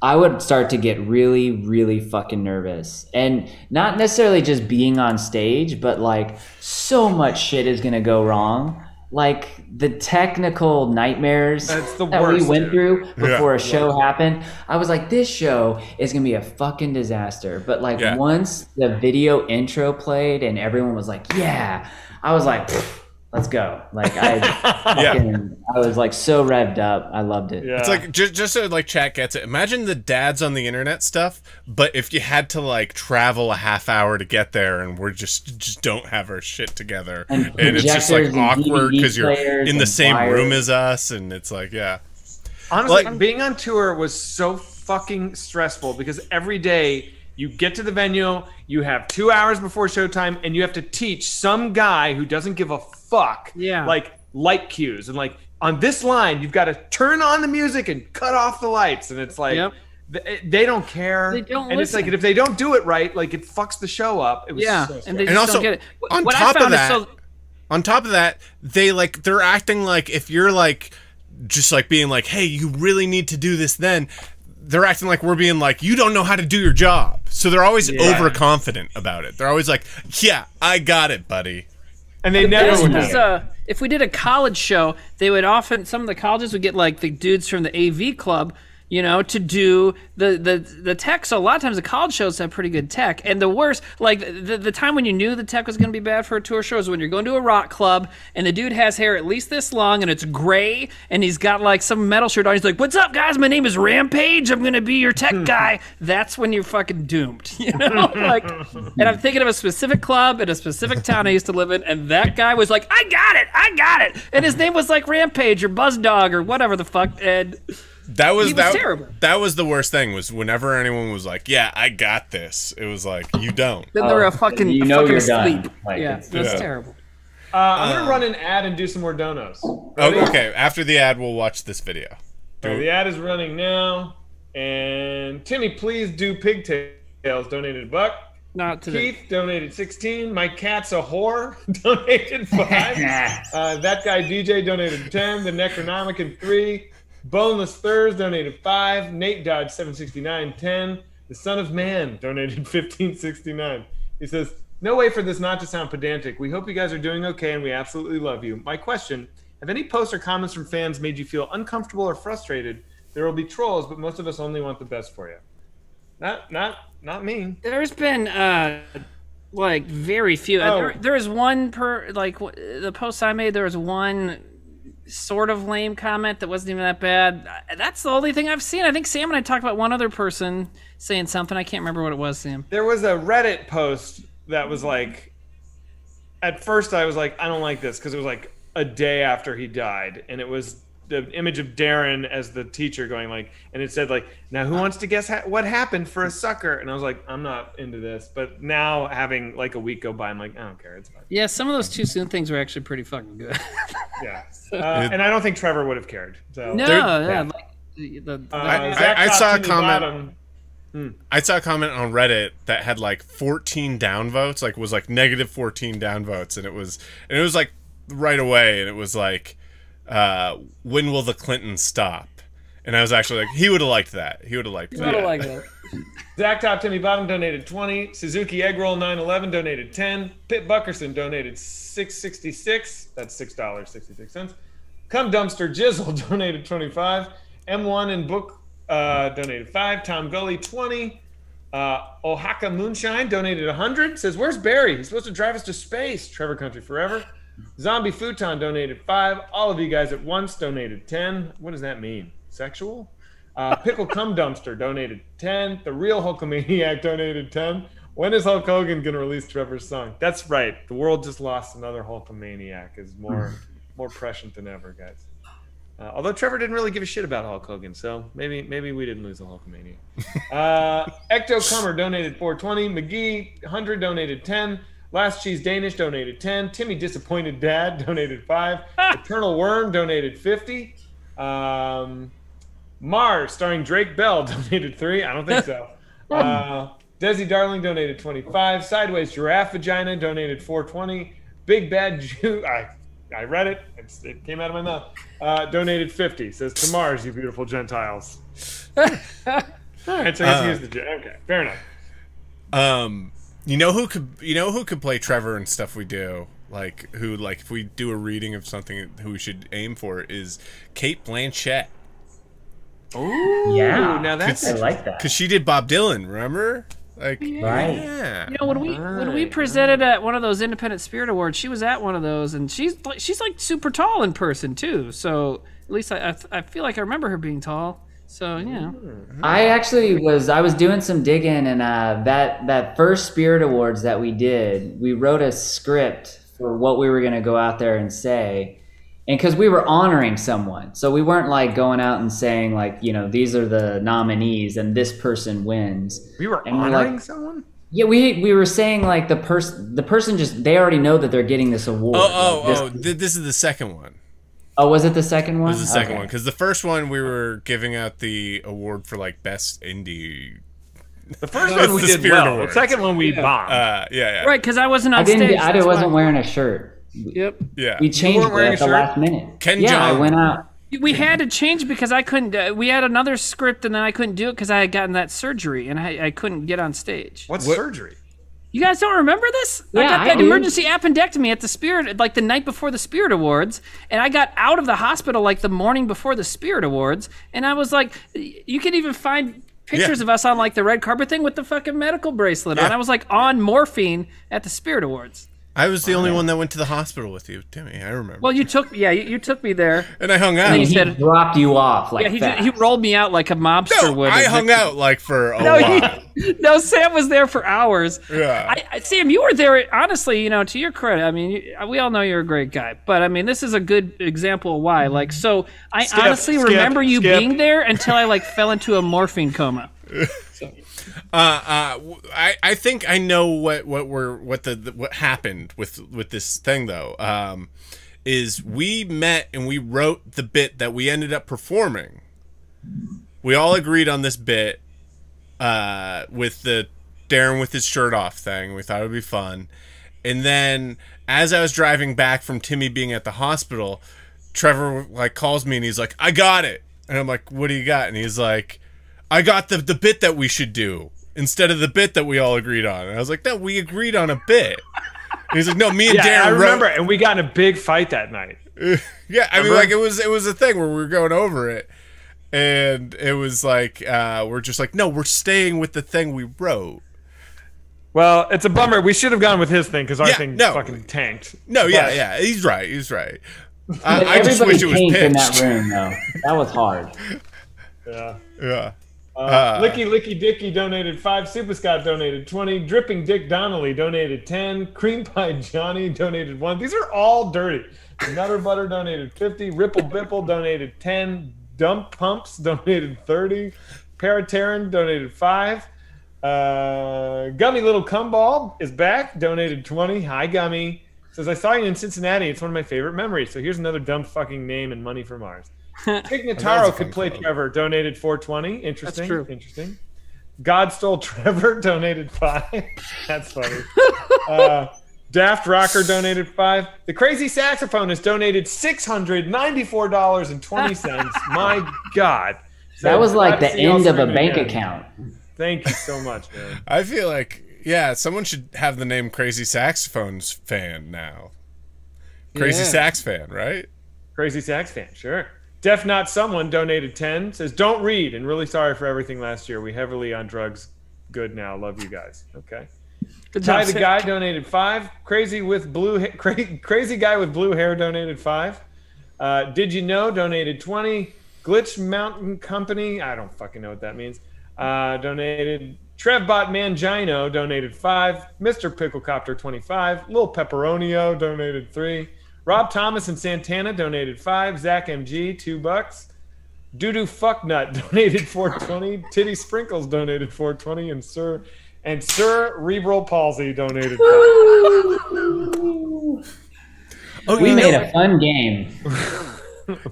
I would start to get really, really fucking nervous, and not necessarily just being on stage, but like so much shit is gonna go wrong. Like the technical nightmares That's the that we went dude. through before Yeah. a show happened. I was like, this show is gonna be a fucking disaster. But like Yeah. once the video intro played and everyone was like, yeah, I was like, "Pfft, let's go. Like I, [LAUGHS] fucking, I was like so revved up. I loved it. Yeah. It's like just just so like chat gets it. Imagine the dads on the internet stuff, but if you had to like travel a half hour to get there, and we're just just don't have our shit together, And and, it's just like awkward because you're in the same wires. room as us, and it's like yeah, Honestly, Like- being on tour was so fucking stressful because every day you get to the venue, you have two hours before showtime, and you have to teach some guy who doesn't give a fuck, Yeah. like light cues and like on this line you've got to turn on the music and cut off the lights, and it's like. Yep. th- eh, They don't care, They don't and it's like if they don't do it right, like it fucks the show up. It was yeah, so and they And also, don't get it. on what top of that- so, on top of that, they like they're acting like if you're like just like being like, "Hey, you really need to do this then." They're acting like we're being like, "You don't know how to do your job." So they're always overconfident about it. They're always like, "Yeah, I got it, buddy." and they never would was, uh, if we did a college show, they would often some of the colleges would get like the dudes from the AV club, you know, to do the the the tech. So a lot of times the college shows have pretty good tech, and the worst, like the the time when you knew the tech was going to be bad for a tour show is when you're going to a rock club and the dude has hair at least this long and it's gray and he's got like some metal shirt on. He's like, "What's up, guys? My name is Rampage. I'm going to be your tech hmm. guy." That's when you're fucking doomed, [LAUGHS] you know. [LAUGHS] like, and I'm thinking of a specific club in a specific town I used to live in, and that guy was like, "I got it, I got it," and his name was like Rampage or Buzz Dog or whatever the fuck, and. That was He was that. terrible. That was the worst thing. Was whenever anyone was like, "Yeah, I got this," it was like, "You don't." Then they were Oh, a fucking, you know fucking you're done. sleep. Like, yeah, it's- it was Yeah. terrible. Uh, I'm gonna run an ad and do some more donos. Ready? Oh, okay. After the ad, we'll watch this video. All right, the ad is running now. And Timmy, please do pigtails. Donated a buck. Not today. Keith donated 16. My cat's a whore [LAUGHS] donated five. [LAUGHS] uh, that guy DJ donated 10. The Necronomicon three. Boneless Thurs donated five. Nate Dodge 769 10. The Son of Man donated [LAUGHS] 1569. He says, No way for this not to sound pedantic. We hope you guys are doing okay and we absolutely love you. My question Have any posts or comments from fans made you feel uncomfortable or frustrated? There will be trolls, but most of us only want the best for you. Not, not, not me. There's been uh like very few. Oh. There, there was one per like the post I made. There was one sort of lame comment that wasn't even that bad. That's the only thing I've seen. I think Sam and I talked about one other person saying something. I can't remember what it was, Sam. There was a Reddit post that was like, at first I was like, I don't like this because it was like a day after he died, and it was the image of Darren as the teacher going like, and it said like, now who wants to guess ha- what happened for a sucker? And I was like, I'm not into this. But now having like a week go by, I'm like, I don't care, it's fine. Yeah, some of those too soon things were actually pretty fucking good. [LAUGHS] Yeah, [LAUGHS] uh, and I don't think Trevor would have cared. So no, yeah, yeah. like the, the, Uh, I- I saw a comment- Bottom- I saw a comment on Reddit that had like 14 downvotes, like was like negative 14 downvotes, and it was and it was like right away, and it was like, uh, when will the Clintons stop? And I was actually like, he would have liked that. He would have liked I that. don't like that. [LAUGHS] Zach Top Timmy Bottom donated 20. Suzuki Eggroll 911 donated 10. Pitt Buckerson donated 666. That's $6.66. Come Dumpster Jizzle [LAUGHS] donated 25. M1 and Book uh, donated 5. Tom Gully 20. Uh, Oaxaca Moonshine donated 100. Says, Where's Barry? He's supposed to drive us to space. Trevor Country Forever. Zombie Futon donated 5. All of you guys at once donated 10. What does that mean? Sexual? Uh, Pickle Cum Dumpster donated 10. The Real Hulkamaniac [LAUGHS] donated 10. When is Hulk Hogan going to release Trevor's song? That's right. The world just lost another Hulkamaniac. Is more more prescient than ever, guys. Uh, although Trevor didn't really give a shit about Hulk Hogan, so maybe maybe we didn't lose the Hulkamania. [LAUGHS] Uh, Ecto Comer donated 420. McGee 100 donated 10. Last Cheese Danish donated 10. Timmy Disappointed Dad [LAUGHS] donated 5. Eternal Worm donated 50. Um, Mars, starring Drake Bell, [LAUGHS] donated 3. I don't think so. [LAUGHS] Uh, Desi Darling donated 25. Sideways Giraffe Vagina donated 420. Big Bad Jew, I, I read it. It's, it came out of my mouth. Uh, donated 50. Says to Mars, you beautiful Gentiles. All right, so I guess he is the Gen- Okay, fair enough. Um, you know who could you know who could play Trevor and stuff we do like who like if we do a reading of something who we should aim for is Cate Blanchett Ooh, Yeah. now that's I like that. because she did Bob Dylan. Remember? Like Right. yeah. You know, when we when we presented at one of those Independent Spirit Awards, she was at one of those, and she's like she's like super tall in person too. So at least I I, I feel like I remember her being tall. So yeah, I actually was I was doing some digging and uh, that that first Spirit Awards that we did, we wrote a script for what we were gonna go out there and say, and because we were honoring someone, so we weren't like going out and saying like you know these are the nominees and this person wins. We were And honoring like- someone? Yeah, we we were saying like the person the person just they already know that they're getting this award. Oh Like, oh this- oh! Th- this is the second one. Oh, was it the second one? This is the second Okay. one because the first one we were giving out the award for like best indie. The first one we the did Spirit well. Awards. The second one we bombed. Uh, yeah, yeah, right, because I wasn't on I didn't. stage. I that's wasn't why. wearing a shirt. Yep. yeah. We changed it at the last minute. Ken yeah, I went out. We had to change because I couldn't. Uh, we had another script, and then I couldn't do it because I had gotten that surgery, and I, I couldn't get on stage. What's What- surgery? You guys don't remember this? I got that do. emergency appendectomy at the Spirit, like the night before the Spirit Awards, and I got out of the hospital like the morning before the Spirit Awards, and I was like, you can even find pictures Yeah. of us on like the red carpet thing with the fucking medical bracelet on. I was like on morphine at the Spirit Awards. I was the only one that went to the hospital with you, Timmy. I remember. Well, you took, yeah, you, you took me there. and I hung out. And he he said- dropped you off like Yeah, he, fast. he rolled me out like a mobster no, would. I hung out like for a [LAUGHS] No, while. he, [LAUGHS] no, Sam was there for hours. Yeah. I, I, Sam, you were there. Honestly, you know, to your credit, I mean, you, we all know you're a great guy, but I mean, this is a good example of why. Like, so I Skip, honestly skip, remember you skip. being there until I like fell into a morphine coma. [LAUGHS] Uh, uh, I, I think I know what what we're what the, the what happened with with this thing though. Um, is we met and we wrote the bit that we ended up performing. We all agreed on this bit, uh, with the Darren with his shirt off thing. We thought it would be fun, and then as I was driving back from Timmy being at the hospital, Trevor like calls me and he's like, "I got it," and I'm like, "What do you got?" And he's like. I got the the bit that we should do instead of the bit that we all agreed on. And I was like, no, we agreed on a bit. And he's like, no, me and Yeah, Darren I wrote- remember, and we got in a big fight that night. [LAUGHS] yeah, I mean, like it was it was a thing where we were going over it, and it was like uh, we're just like, no, we're staying with the thing we wrote. Well, it's a bummer. We should have gone with his thing because our Yeah, thing no. fucking tanked. No, yeah, But- yeah, he's right, he's right. I, I just everybody wish it was tanked in that room though. That was hard. [LAUGHS] Yeah. Yeah. Uh, Uh, Licky Licky Dicky donated five. Super Scott donated twenty. Dripping Dick Donnelly donated ten. Cream Pie Johnny donated one. These are all dirty. Nutter Butter donated fifty. Ripple Bipple donated ten. Dump Pumps [LAUGHS] donated thirty. Parataran donated five. Uh, Gummy Little Cumball is back. Donated twenty. Hi Gummy. Says I saw you in Cincinnati. It's one of my favorite memories. So here's another dumb fucking name and money for Mars. Tig [LAUGHS] That's Notaro a could play club. Trevor. Donated 420. Interesting. true. Interesting. God stole Trevor. [LAUGHS] Donated five. [LAUGHS] That's funny. uh, Daft Rocker donated five. The Crazy Saxophonist donated six hundred ninety-four dollars and twenty cents. My God. So That was like the to see y'all end of a bank again. account. Thank you so much, man. I feel like yeah, someone should have the name Crazy Saxophones fan now. Crazy Yeah. Sax fan, right? Crazy Sax fan, sure. Def Not Someone donated 10. Says, don't read and really sorry for everything last year. We heavily on drugs. Good now. Love you guys. Okay. Good Ty the guy donated five. Crazy with blue ha- cra- crazy guy with blue hair donated five. Uh, Did you know donated twenty. Glitch Mountain Company. I don't fucking know what that means. Uh, donated. Trevbot Mangino donated five. Mr. Picklecopter 25. Lil Pepperonio donated three. Rob Thomas and Santana donated five. Zach MG, two bucks. Doodoo Fucknut [LAUGHS] donated 420. Titty Sprinkles donated 420. And Sir and Sir Rebral Palsy donated five. Oh, We made know, a fun game.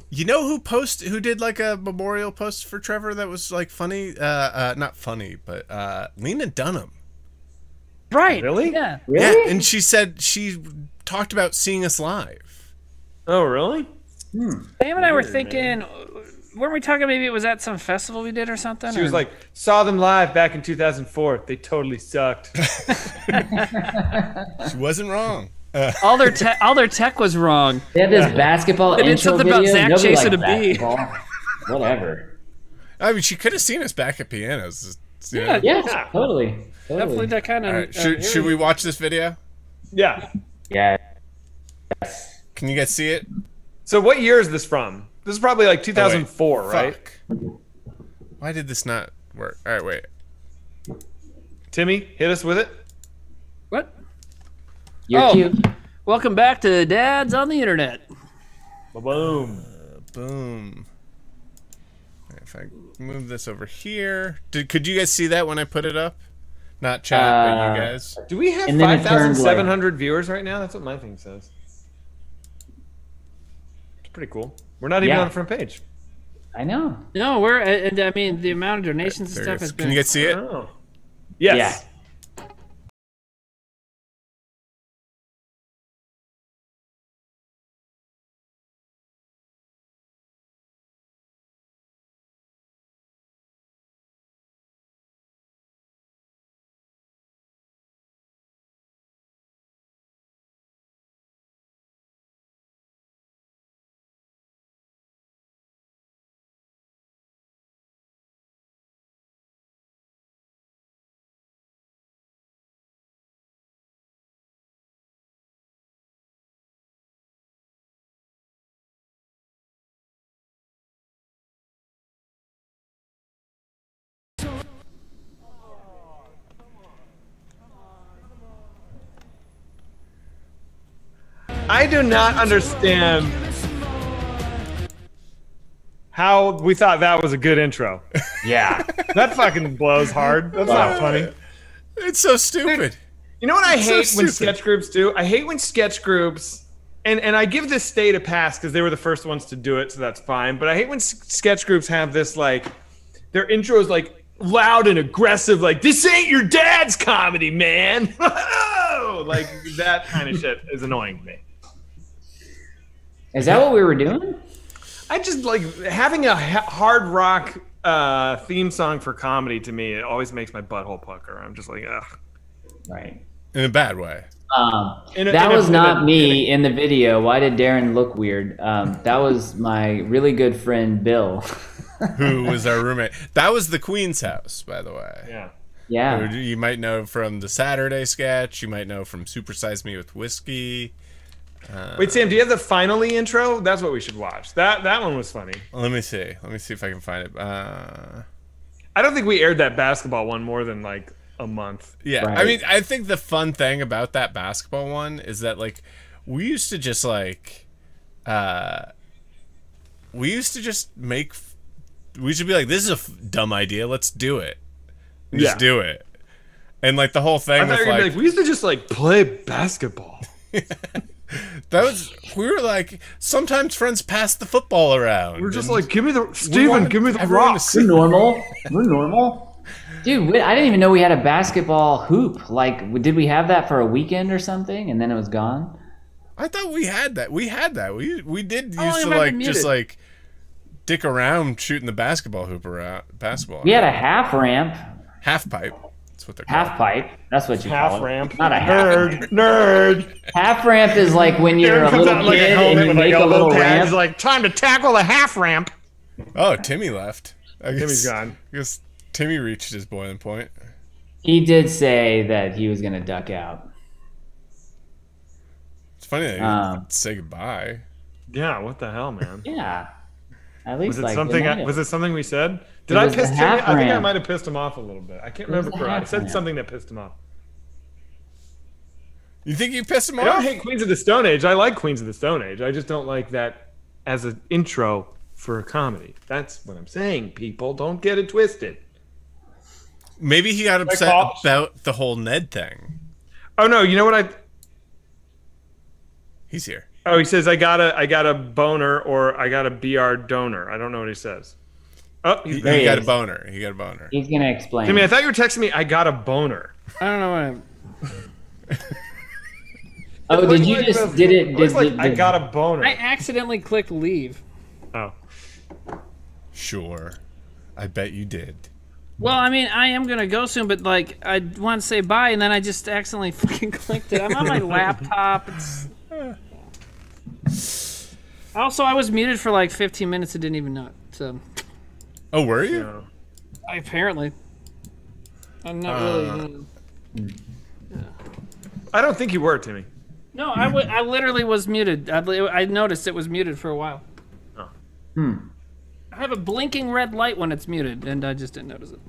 you know who post who did like a memorial post for Trevor that was like funny? Uh, uh not funny, but uh, Lena Dunham. Right. Really? Yeah. Yeah, Really? and she said she talked about seeing us live. Oh, really? Hmm. Sam and I were thinking, weren't we talking? Maybe it was at some festival we did or something. She was like, saw them live back in 2004. They totally sucked. [LAUGHS] [LAUGHS] She wasn't wrong. Uh, all their tech, all their tech was wrong. They had this basketball They did intro something about. Zach Nobody chasing a bee. Whatever. I mean, she could have seen us back at pianos. you know? Yeah, Yeah, Yeah. totally. totally. Definitely that kind of. All right, should, should we watch this video? Yeah. Yeah. Can you guys see it? So what year is this from? This is probably like 2004, right? Fuck. Why did this not work? All right, wait. Timmy, hit us with it. What? You're Oh. cute. Welcome back to Dad's on the Internet. Boom. Boom. If I move this over here, did could you guys see that when I put it up? Not chat, but Uh, you guys. Do we have And then it turned, 5,700 viewers right now? That's what my thing says. It's pretty cool. We're not even Yeah. on the front page. I know. No, we're. And I mean, the amount of donations and stuff has been. Can you guys see it? Oh. Yes. Yeah. I do not understand how we thought that was a good intro. Yeah. [LAUGHS] That fucking blows hard. That's not funny. It's so stupid. You know what I So hate when sketch groups do? I hate when sketch groups, and and I give this state a pass because they were the first ones to do it, so that's fine. But I hate when s- sketch groups have this like, their intro is like loud and aggressive, like this ain't your dad's comedy, man. [LAUGHS] like that kind of shit is annoying to me. Is that what we were doing? I just like having a hard rock uh, theme song for comedy. To me, it always makes my butthole pucker. I'm just like, ugh. Right. In a bad way. Um, In a- that in a- was in not a- me in the video. Why did Darren look weird? Um, that was my really good friend Bill. [LAUGHS] Who was our roommate? That was the Queen's house, by the way. Yeah. yeah. You might know from the Saturday sketch. You might know from Super Size Me with Whiskey. Wait, Sam, do you have the finally intro? That's what we should watch. That that one was funny. Let me see. Let me see if I can find it. Uh, I don't think we aired that basketball one more than like a month. yeah, I mean, I think the fun thing about that basketball one is that like we used to just like, uh, we used to just make. We should be like, this is a f- dumb idea. Let's do it. And Just Yeah. do it. And like the whole thing I thought with you were gonna be like, like, we used to just like play basketball. [LAUGHS] [LAUGHS] that was we were like sometimes friends pass the football around. We're just like, give me the we Steven, give me the everyone rock. We're normal. We're normal. Dude, we, I didn't even know we had a basketball hoop. Like, did we have that for a weekend or something, and then it was gone? I thought we had that. We had that. We we did Oh, used you to like just like dick around shooting the basketball hoop around basketball. We had a half ramp, half pipe. That's what they're called. half pipe. That's what you Half call it. ramp. Not a half. Nerd, nerd. Half ramp is like when you're Aaron a little out in, like a kid and you with like make a a little little pad. ramp. He's like, time to tackle the half ramp. Oh, Timmy left. I guess, Timmy's gone. I guess Timmy reached his boiling point. He did say that he was gonna duck out. It's funny that he Um. didn't say goodbye. Yeah, what the hell, man? Yeah. At least Was it like something? good was it something we said? Did I piss half I think I might have pissed him off a little bit. I can't It remember. I said something that pissed him off. You think you pissed him off? I don't hate Queens of the Stone Age. I like Queens of the Stone Age. I just don't like that as an intro for a comedy. That's what I'm saying, people. Don't get it twisted. Maybe he got upset about the whole Ned thing. Oh no, you know what I He's here. Oh, he says I got a I got a boner or I got a BR donor. I don't know what he says. Oh, He, he's There he he got a boner. He got a boner. He's gonna explain. Timmy, I thought you were texting me I got a boner. I don't know what I'm. [LAUGHS] oh, did you like just the- did it? it Did, like did, I got a boner. I accidentally clicked leave. oh. Sure. I bet you did. Well, I mean, I am gonna go soon, but like, I want to say bye, and then I just accidentally [LAUGHS] fucking clicked it. I'm on my laptop. It's... Also, I was muted for like 15 minutes and didn't even know it. So, Oh, were you? I, apparently, I'm not really. I don't think you were, Timmy. No, I I literally was muted. I, li- I noticed it was muted for a while. Oh. Hmm. I have a blinking red light when it's muted, and I just didn't notice it.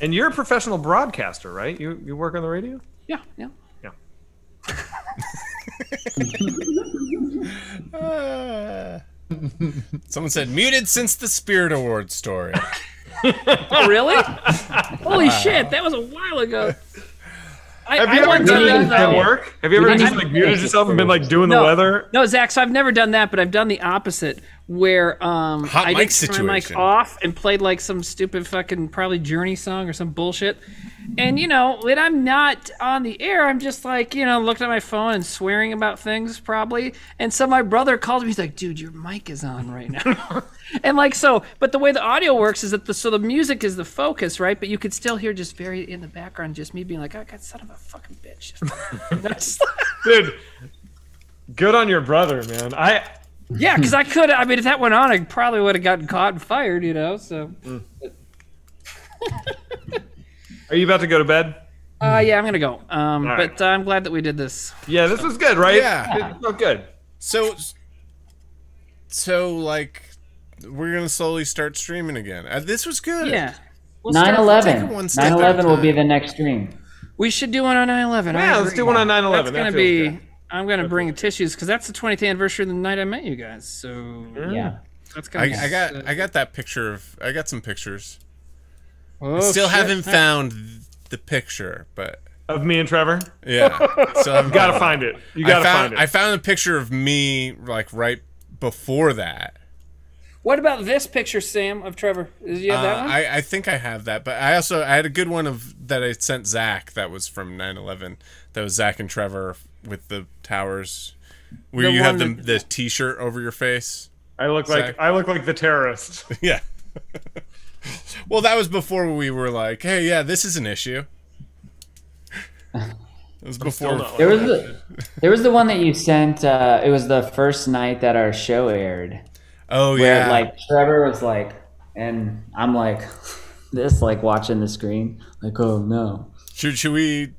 And you're a professional broadcaster, right? You you work on the radio? Yeah, yeah. Yeah. Uh, [LAUGHS] [LAUGHS] [LAUGHS] [LAUGHS] someone said muted since the Spirit Award story. [LAUGHS] Oh, really? Holy shit, that was a while ago. I, Have I you ever done time, that at though- work? Have you ever didn't just even like muted yourself and been like doing No. the weather? No, Zach. So I've never done that, but I've done the opposite, where um, Hot I mic did turn my mic off and played like some stupid fucking probably Journey song or some bullshit. And you know, when I'm not on the air, I'm just like you know looking at my phone and swearing about things probably. And so my brother calls me. He's like, "Dude, your mic is on right now." [LAUGHS] and like so, but the way the audio works is that the so the music is the focus, right? But you could still hear just very in the background, just me being like, "Oh got son of a fucking bitch." That's [LAUGHS] Dude, good on your brother, man. I Yeah, because I could. I mean, if that went on, I probably would have gotten caught and fired. You know. So. [LAUGHS] are you about to go to bed? Uh, yeah, I'm gonna go. Um, All right. but uh, I'm glad that we did this. Yeah, this was good, right? Yeah. It felt good. So, so like, we're gonna slowly start streaming again. Uh, this was good. Yeah. We'll 9/11. take it one step at a 9/11 will be the next stream. We should do one on 9/11. Yeah, let's do one on 9/11. That's That gonna be. good. I'm gonna bring tissues because that's the 20th anniversary of the night I met you guys. So Yeah. that's I, gonna. be I got uh, I got that picture of I got some pictures. oh, Still shit. haven't found the picture, but Of me and Trevor. yeah, [LAUGHS] still haven't Gotta find it. You I gotta found find it. I found a picture of me like right before that. What about this picture, Sam, of Trevor? Is you have that Uh, one? I, I think I have that, but I also I had a good one of that I sent Zach that was from 9/11. That was Zach and Trevor with the towers, where The you have the that- the T-shirt over your face. I look like I look like the terrorist. [LAUGHS] [LAUGHS] Yeah. well, that was before we were like, hey, yeah, this is an issue. It was before. There was the there was the one that you sent. Uh, it was the first night that our show aired, oh where yeah. like Trevor was like, and I'm like, [LAUGHS] this like watching the screen, like, oh no. should should we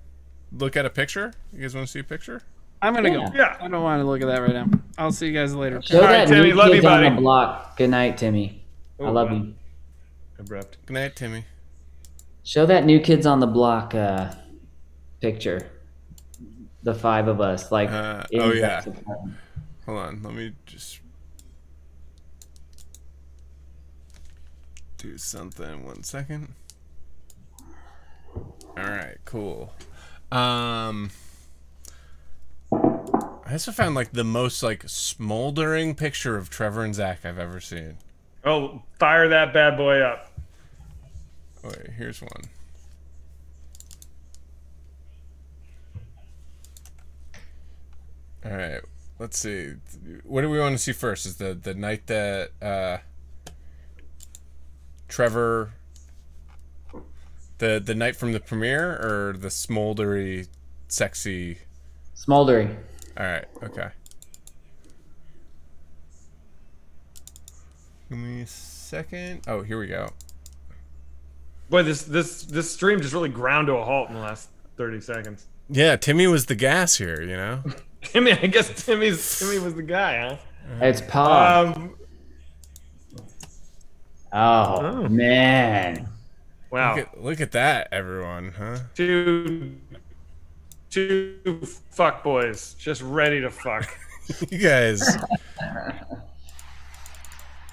look at a picture? You guys want to see a picture? I'm gonna Yeah. go. Yeah. I don't want to look at that right now. I'll see you guys later. Show All right, that Timmy, new love you, kids on buddy. the block. Good night, Timmy. I love wow. you. Abrupt. Good night, Timmy. Show that new kids on the block uh, picture. The five of us, like. Uh, oh, yeah. Hold on, let me just do something. One second. All right, cool. Um, I also found like the most like smoldering picture of Trevor and Zach I've ever seen. Oh, fire that bad boy up. Oh, wait, here's one. All right, let's see. What do we want to see first? Is the the night that uh, Trevor, the the night from the premiere, or the smoldery, sexy? Smoldering. All right, okay. Give me a second. Oh, here we go. Boy, this this this stream just really ground to a halt in the last thirty seconds. Yeah, Timmy was the gas here. You know. [LAUGHS] Timmy, I guess Timmy's Timmy was the guy, huh? It's Paul. huh? Um, Oh, Oh. man. Wow. Look at, look at that, everyone, huh? Two, two fuck boys just ready to fuck. [LAUGHS] You guys,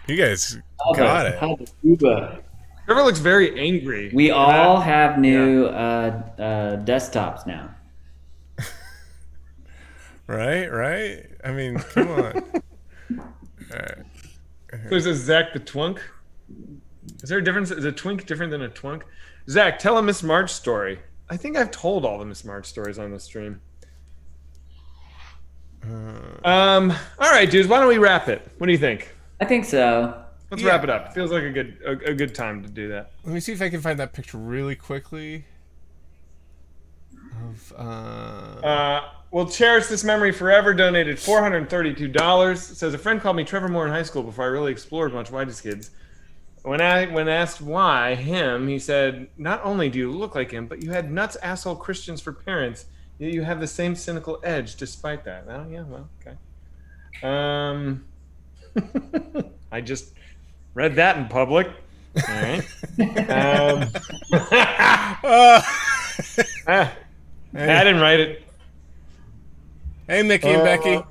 you guys got it. it. Trevor looks very angry. We all have new uh, uh, desktops now. [LAUGHS] Right, right. I mean, come on. [LAUGHS] There's a Zach the Twunk. Is there a difference? Is a twink different than a twunk? Zach, tell a Miss March story. I think I've told all the Miss March stories on the stream. Um. All right, dudes. Why don't we wrap it? What do you think? I think so. Let's Yeah. wrap it up. Feels like a good a, a good time to do that. Let me see if I can find that picture really quickly. Of uh, Uh, we'll cherish this memory forever. Donated four hundred thirty-two dollars. Says a friend called me Trevor Moore in high school before I really explored much whitest kids. When I when asked why him, he said, "Not only do you look like him, but you had nuts asshole Christians for parents. Yet you have the same cynical edge despite that." Oh yeah, well, okay. Um, [LAUGHS] I just read that in public. All right. um, [LAUGHS] ah, I didn't write it. hey, Mickey and Uh, Becky.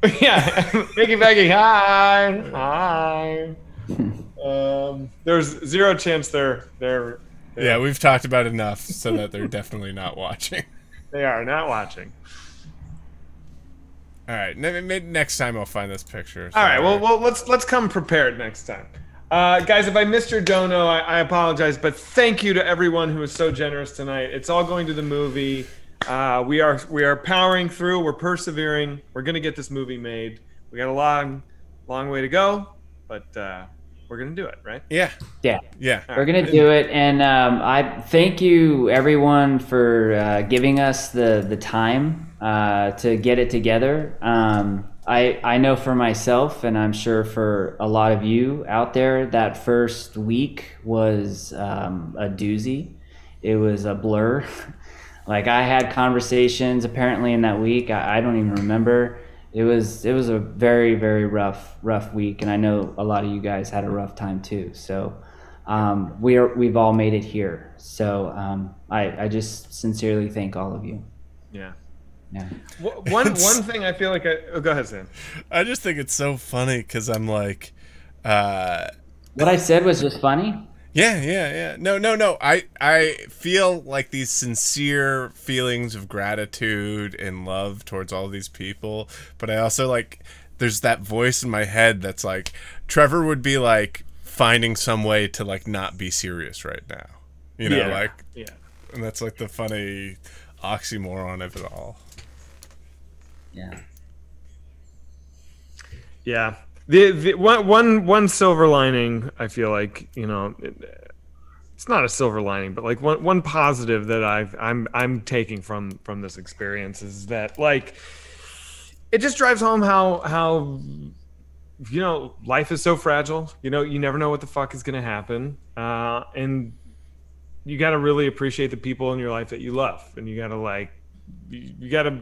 [LAUGHS] yeah, Mickey Becky, hi, hi. Um, there's zero chance they're they're Yeah, we've talked about enough so that they're [LAUGHS] definitely not watching. they are not watching. All right, next time I'll find this picture. All right, well, well, let's let's come prepared next time. Uh, guys, if I missed your dono, I, I apologize, but thank you to everyone who was so generous tonight. It's all going to the movie. Uh, we are we are powering through. We're persevering. We're gonna get this movie made. We got a long, long way to go, but uh, we're gonna do it, right? yeah, Yeah. yeah. We're gonna do it, and um, I thank you everyone for uh, giving us the the time uh, to get it together. Um, I I know for myself, and I'm sure for a lot of you out there, that first week was um, a doozy. It was a blur. [LAUGHS] like I had conversations apparently in that week. I, I don't even remember. It was it was a very very rough rough week, and I know a lot of you guys had a rough time too. So um, we are we've all made it here. So um, I I just sincerely thank all of you. Yeah. Yeah. Wh- One one thing I feel like I oh, go ahead, Sam. I just think it's so funny because I'm like, uh, What I said was just funny. Yeah, yeah, yeah. No, no, no. I I feel like these sincere feelings of gratitude and love towards all these people, but I also like there's that voice in my head that's like Trevor would be like finding some way to like not be serious right now. You know, Yeah. like Yeah. and that's like the funny oxymoron of it all. Yeah. Yeah. The, the one one one silver lining I feel like you know it, it's not a silver lining but like one one positive that I've I'm I'm taking from from this experience is that like it just drives home how how you know life is so fragile. You know you never know what the fuck is gonna happen. Uh, and you got to really appreciate the people in your life that you love. And you got to like you, you got to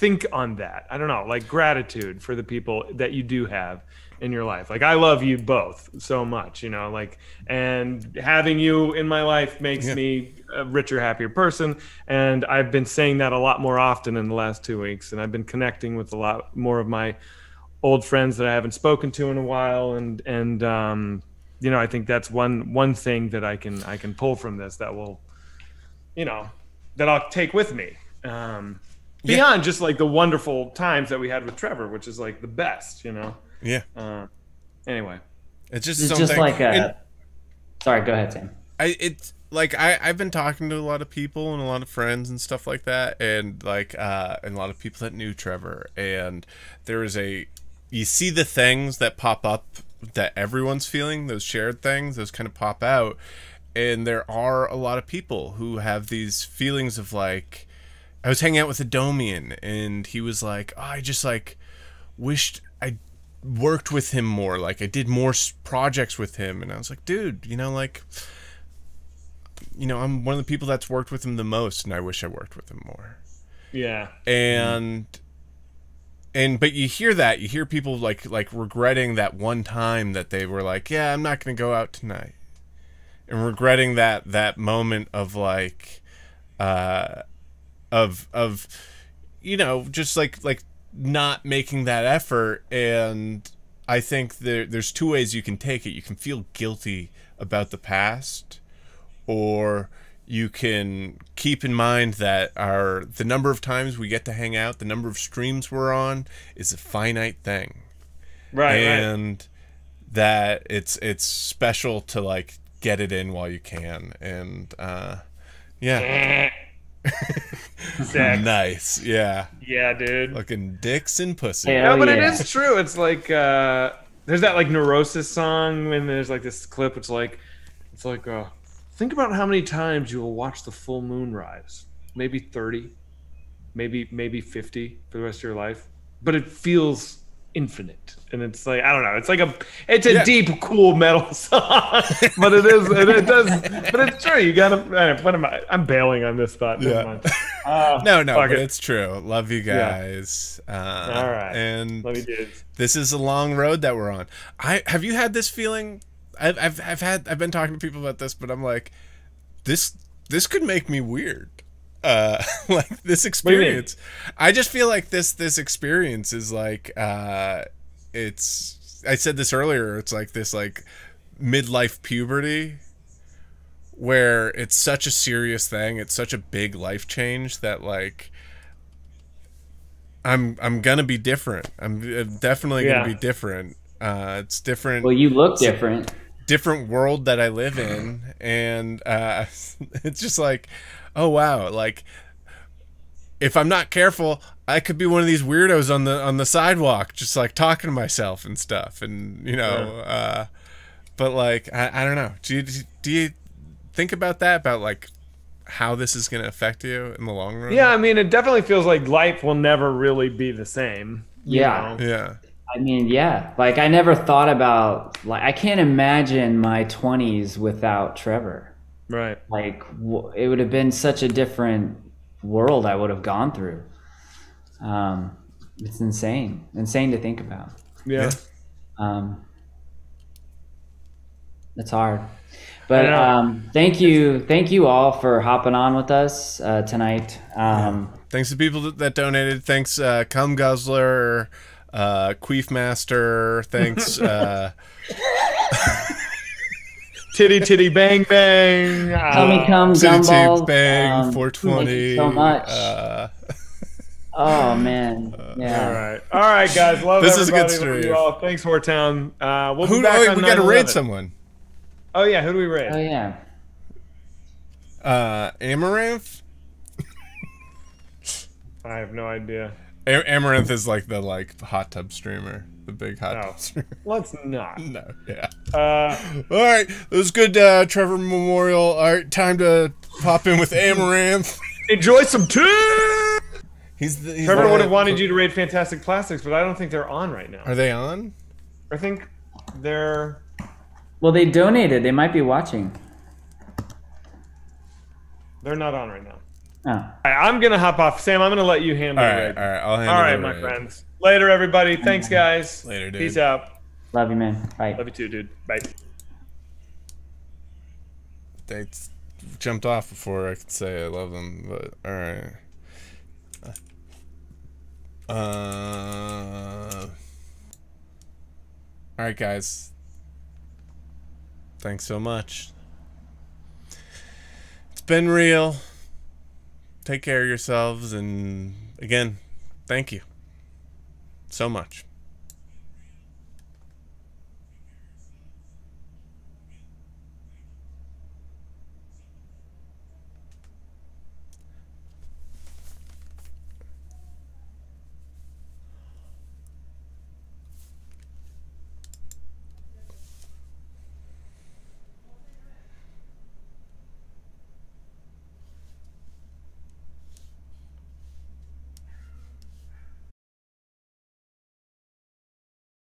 think on that. I don't know, like gratitude for the people that you do have in your life. Like I love you both so much, you know, like and having you in my life makes Yeah. me a richer, happier person. And I've been saying that a lot more often in the last two weeks. And I've been connecting with a lot more of my old friends that I haven't spoken to in a while. And and um, you know, I think that's one one thing that I can I can pull from this that will, you know, that I'll take with me. Um, Yeah. beyond just like the wonderful times that we had with Trevor, which is like the best, you know. Yeah, Uh, anyway, it's just It's just like a. and- sorry, go ahead, Sam. I it's like I I've been talking to a lot of people and a lot of friends and stuff like that, and like uh, and a lot of people that knew Trevor, and there is a you see the things that pop up that everyone's feeling, those shared things, those kind of pop out, and there are a lot of people who have these feelings of like. I was hanging out with Adomian, and he was like, oh, "I just like wished I worked with him more. Like I did more projects with him." And I was like, "Dude, you know, like you know, I'm one of the people that's worked with him the most, and I wish I worked with him more. yeah, And and but you hear that you hear people like like regretting that one time that they were like yeah i'm not gonna go out tonight and regretting that that moment of like uh of of you know just like like not making that effort and i think there there's two ways you can take it you can feel guilty about the past or you can keep in mind that our the number of times we get to hang out, the number of streams we're on is a finite thing. Right. and right. that it's it's special to like get it in while you can. And uh yeah. [LAUGHS] [LAUGHS] nice. Yeah. Yeah, dude. Looking dicks and pussy. Hell No, but it yeah. is true. It's like uh there's that like neurosis song and there's like this clip it's like it's like uh think about how many times you will watch the full moon rise. Maybe 30, maybe maybe 50 for the rest of your life. But it feels infinite. And it's like I don't know. It's like a it's a Yeah. deep cool metal [LAUGHS] song. but it is it, it does but it's true. You got to what am I I'm bailing on this thought. Yeah. [LAUGHS] Uh, No, no, but it. it's true. Love you guys. Uh, All right. And Love you dudes. this is a long road that we're on. I have you had this feeling? I've, I've I've had I've been talking to people about this, but I'm like, this this could make me weird. Uh, [LAUGHS] like this do you mean? experience. I just feel like this this experience is like uh, it's. I said this earlier. It's like this like midlife puberty where it's such a serious thing it's such a big life change that like i'm i'm gonna be different i'm definitely Yeah. gonna be different uh it's different Well, you look different. different world that i live in and uh [LAUGHS] it's just like oh wow like if i'm not careful i could be one of these weirdos on the on the sidewalk just like talking to myself and stuff and you know uh but like I, I don't know do you do you think about that about like how this is going to affect you in the long run Yeah, I mean, it definitely feels like life will never really be the same. you Yeah. know? yeah I mean, yeah. Like I never thought about like I can't imagine my 20s without Trevor. Right. Like w- it would have been such a different world I would have gone through. Um, it's insane, insane to think about. Yeah. Um, it's hard, but um, thank you, thank you all for hopping on with us uh, tonight. Um, thanks to people that, that donated thanks uh cum guzzler uh queef master thanks [LAUGHS] uh [LAUGHS] Titty titty bang bang. Uh, Tommy come City Tape gumballs. bang um, 420 Thank you so much. uh oh man, [LAUGHS] yeah. All right. All right, guys. Love This is a good everybody. Love stream. you all. Thanks, Hortown. Uh, we'll who be back oh, on we gotta raid someone Oh yeah, who do we raid? Oh yeah. uh Amouranth I have no idea. A- Amouranth is like the like hot tub streamer the big hot No. tub [LAUGHS] Let's not. no yeah Uh, [LAUGHS] all right it was good uh trevor memorial all right time to pop in with Amouranth [LAUGHS] enjoy some tea. he's the he's Trevor would have wanted you to raid Fantastic Plastics, but I don't think they're on right now. are they on I think they're. Well, they donated. They might be watching. They're not on right now. Oh. All right, I'm gonna hop off. Sam, I'm gonna let you handle all the right raid. all right i'll handle All right, my raid. friends. Later, everybody. Thanks, guys. Later, dude. Peace out. Love you, man. Bye. Love you too, dude. Bye. they jumped off before I could say I love them, but all right. Uh, all right, guys. Thanks so much. It's been real. Take care of yourselves, and again, thank you so much.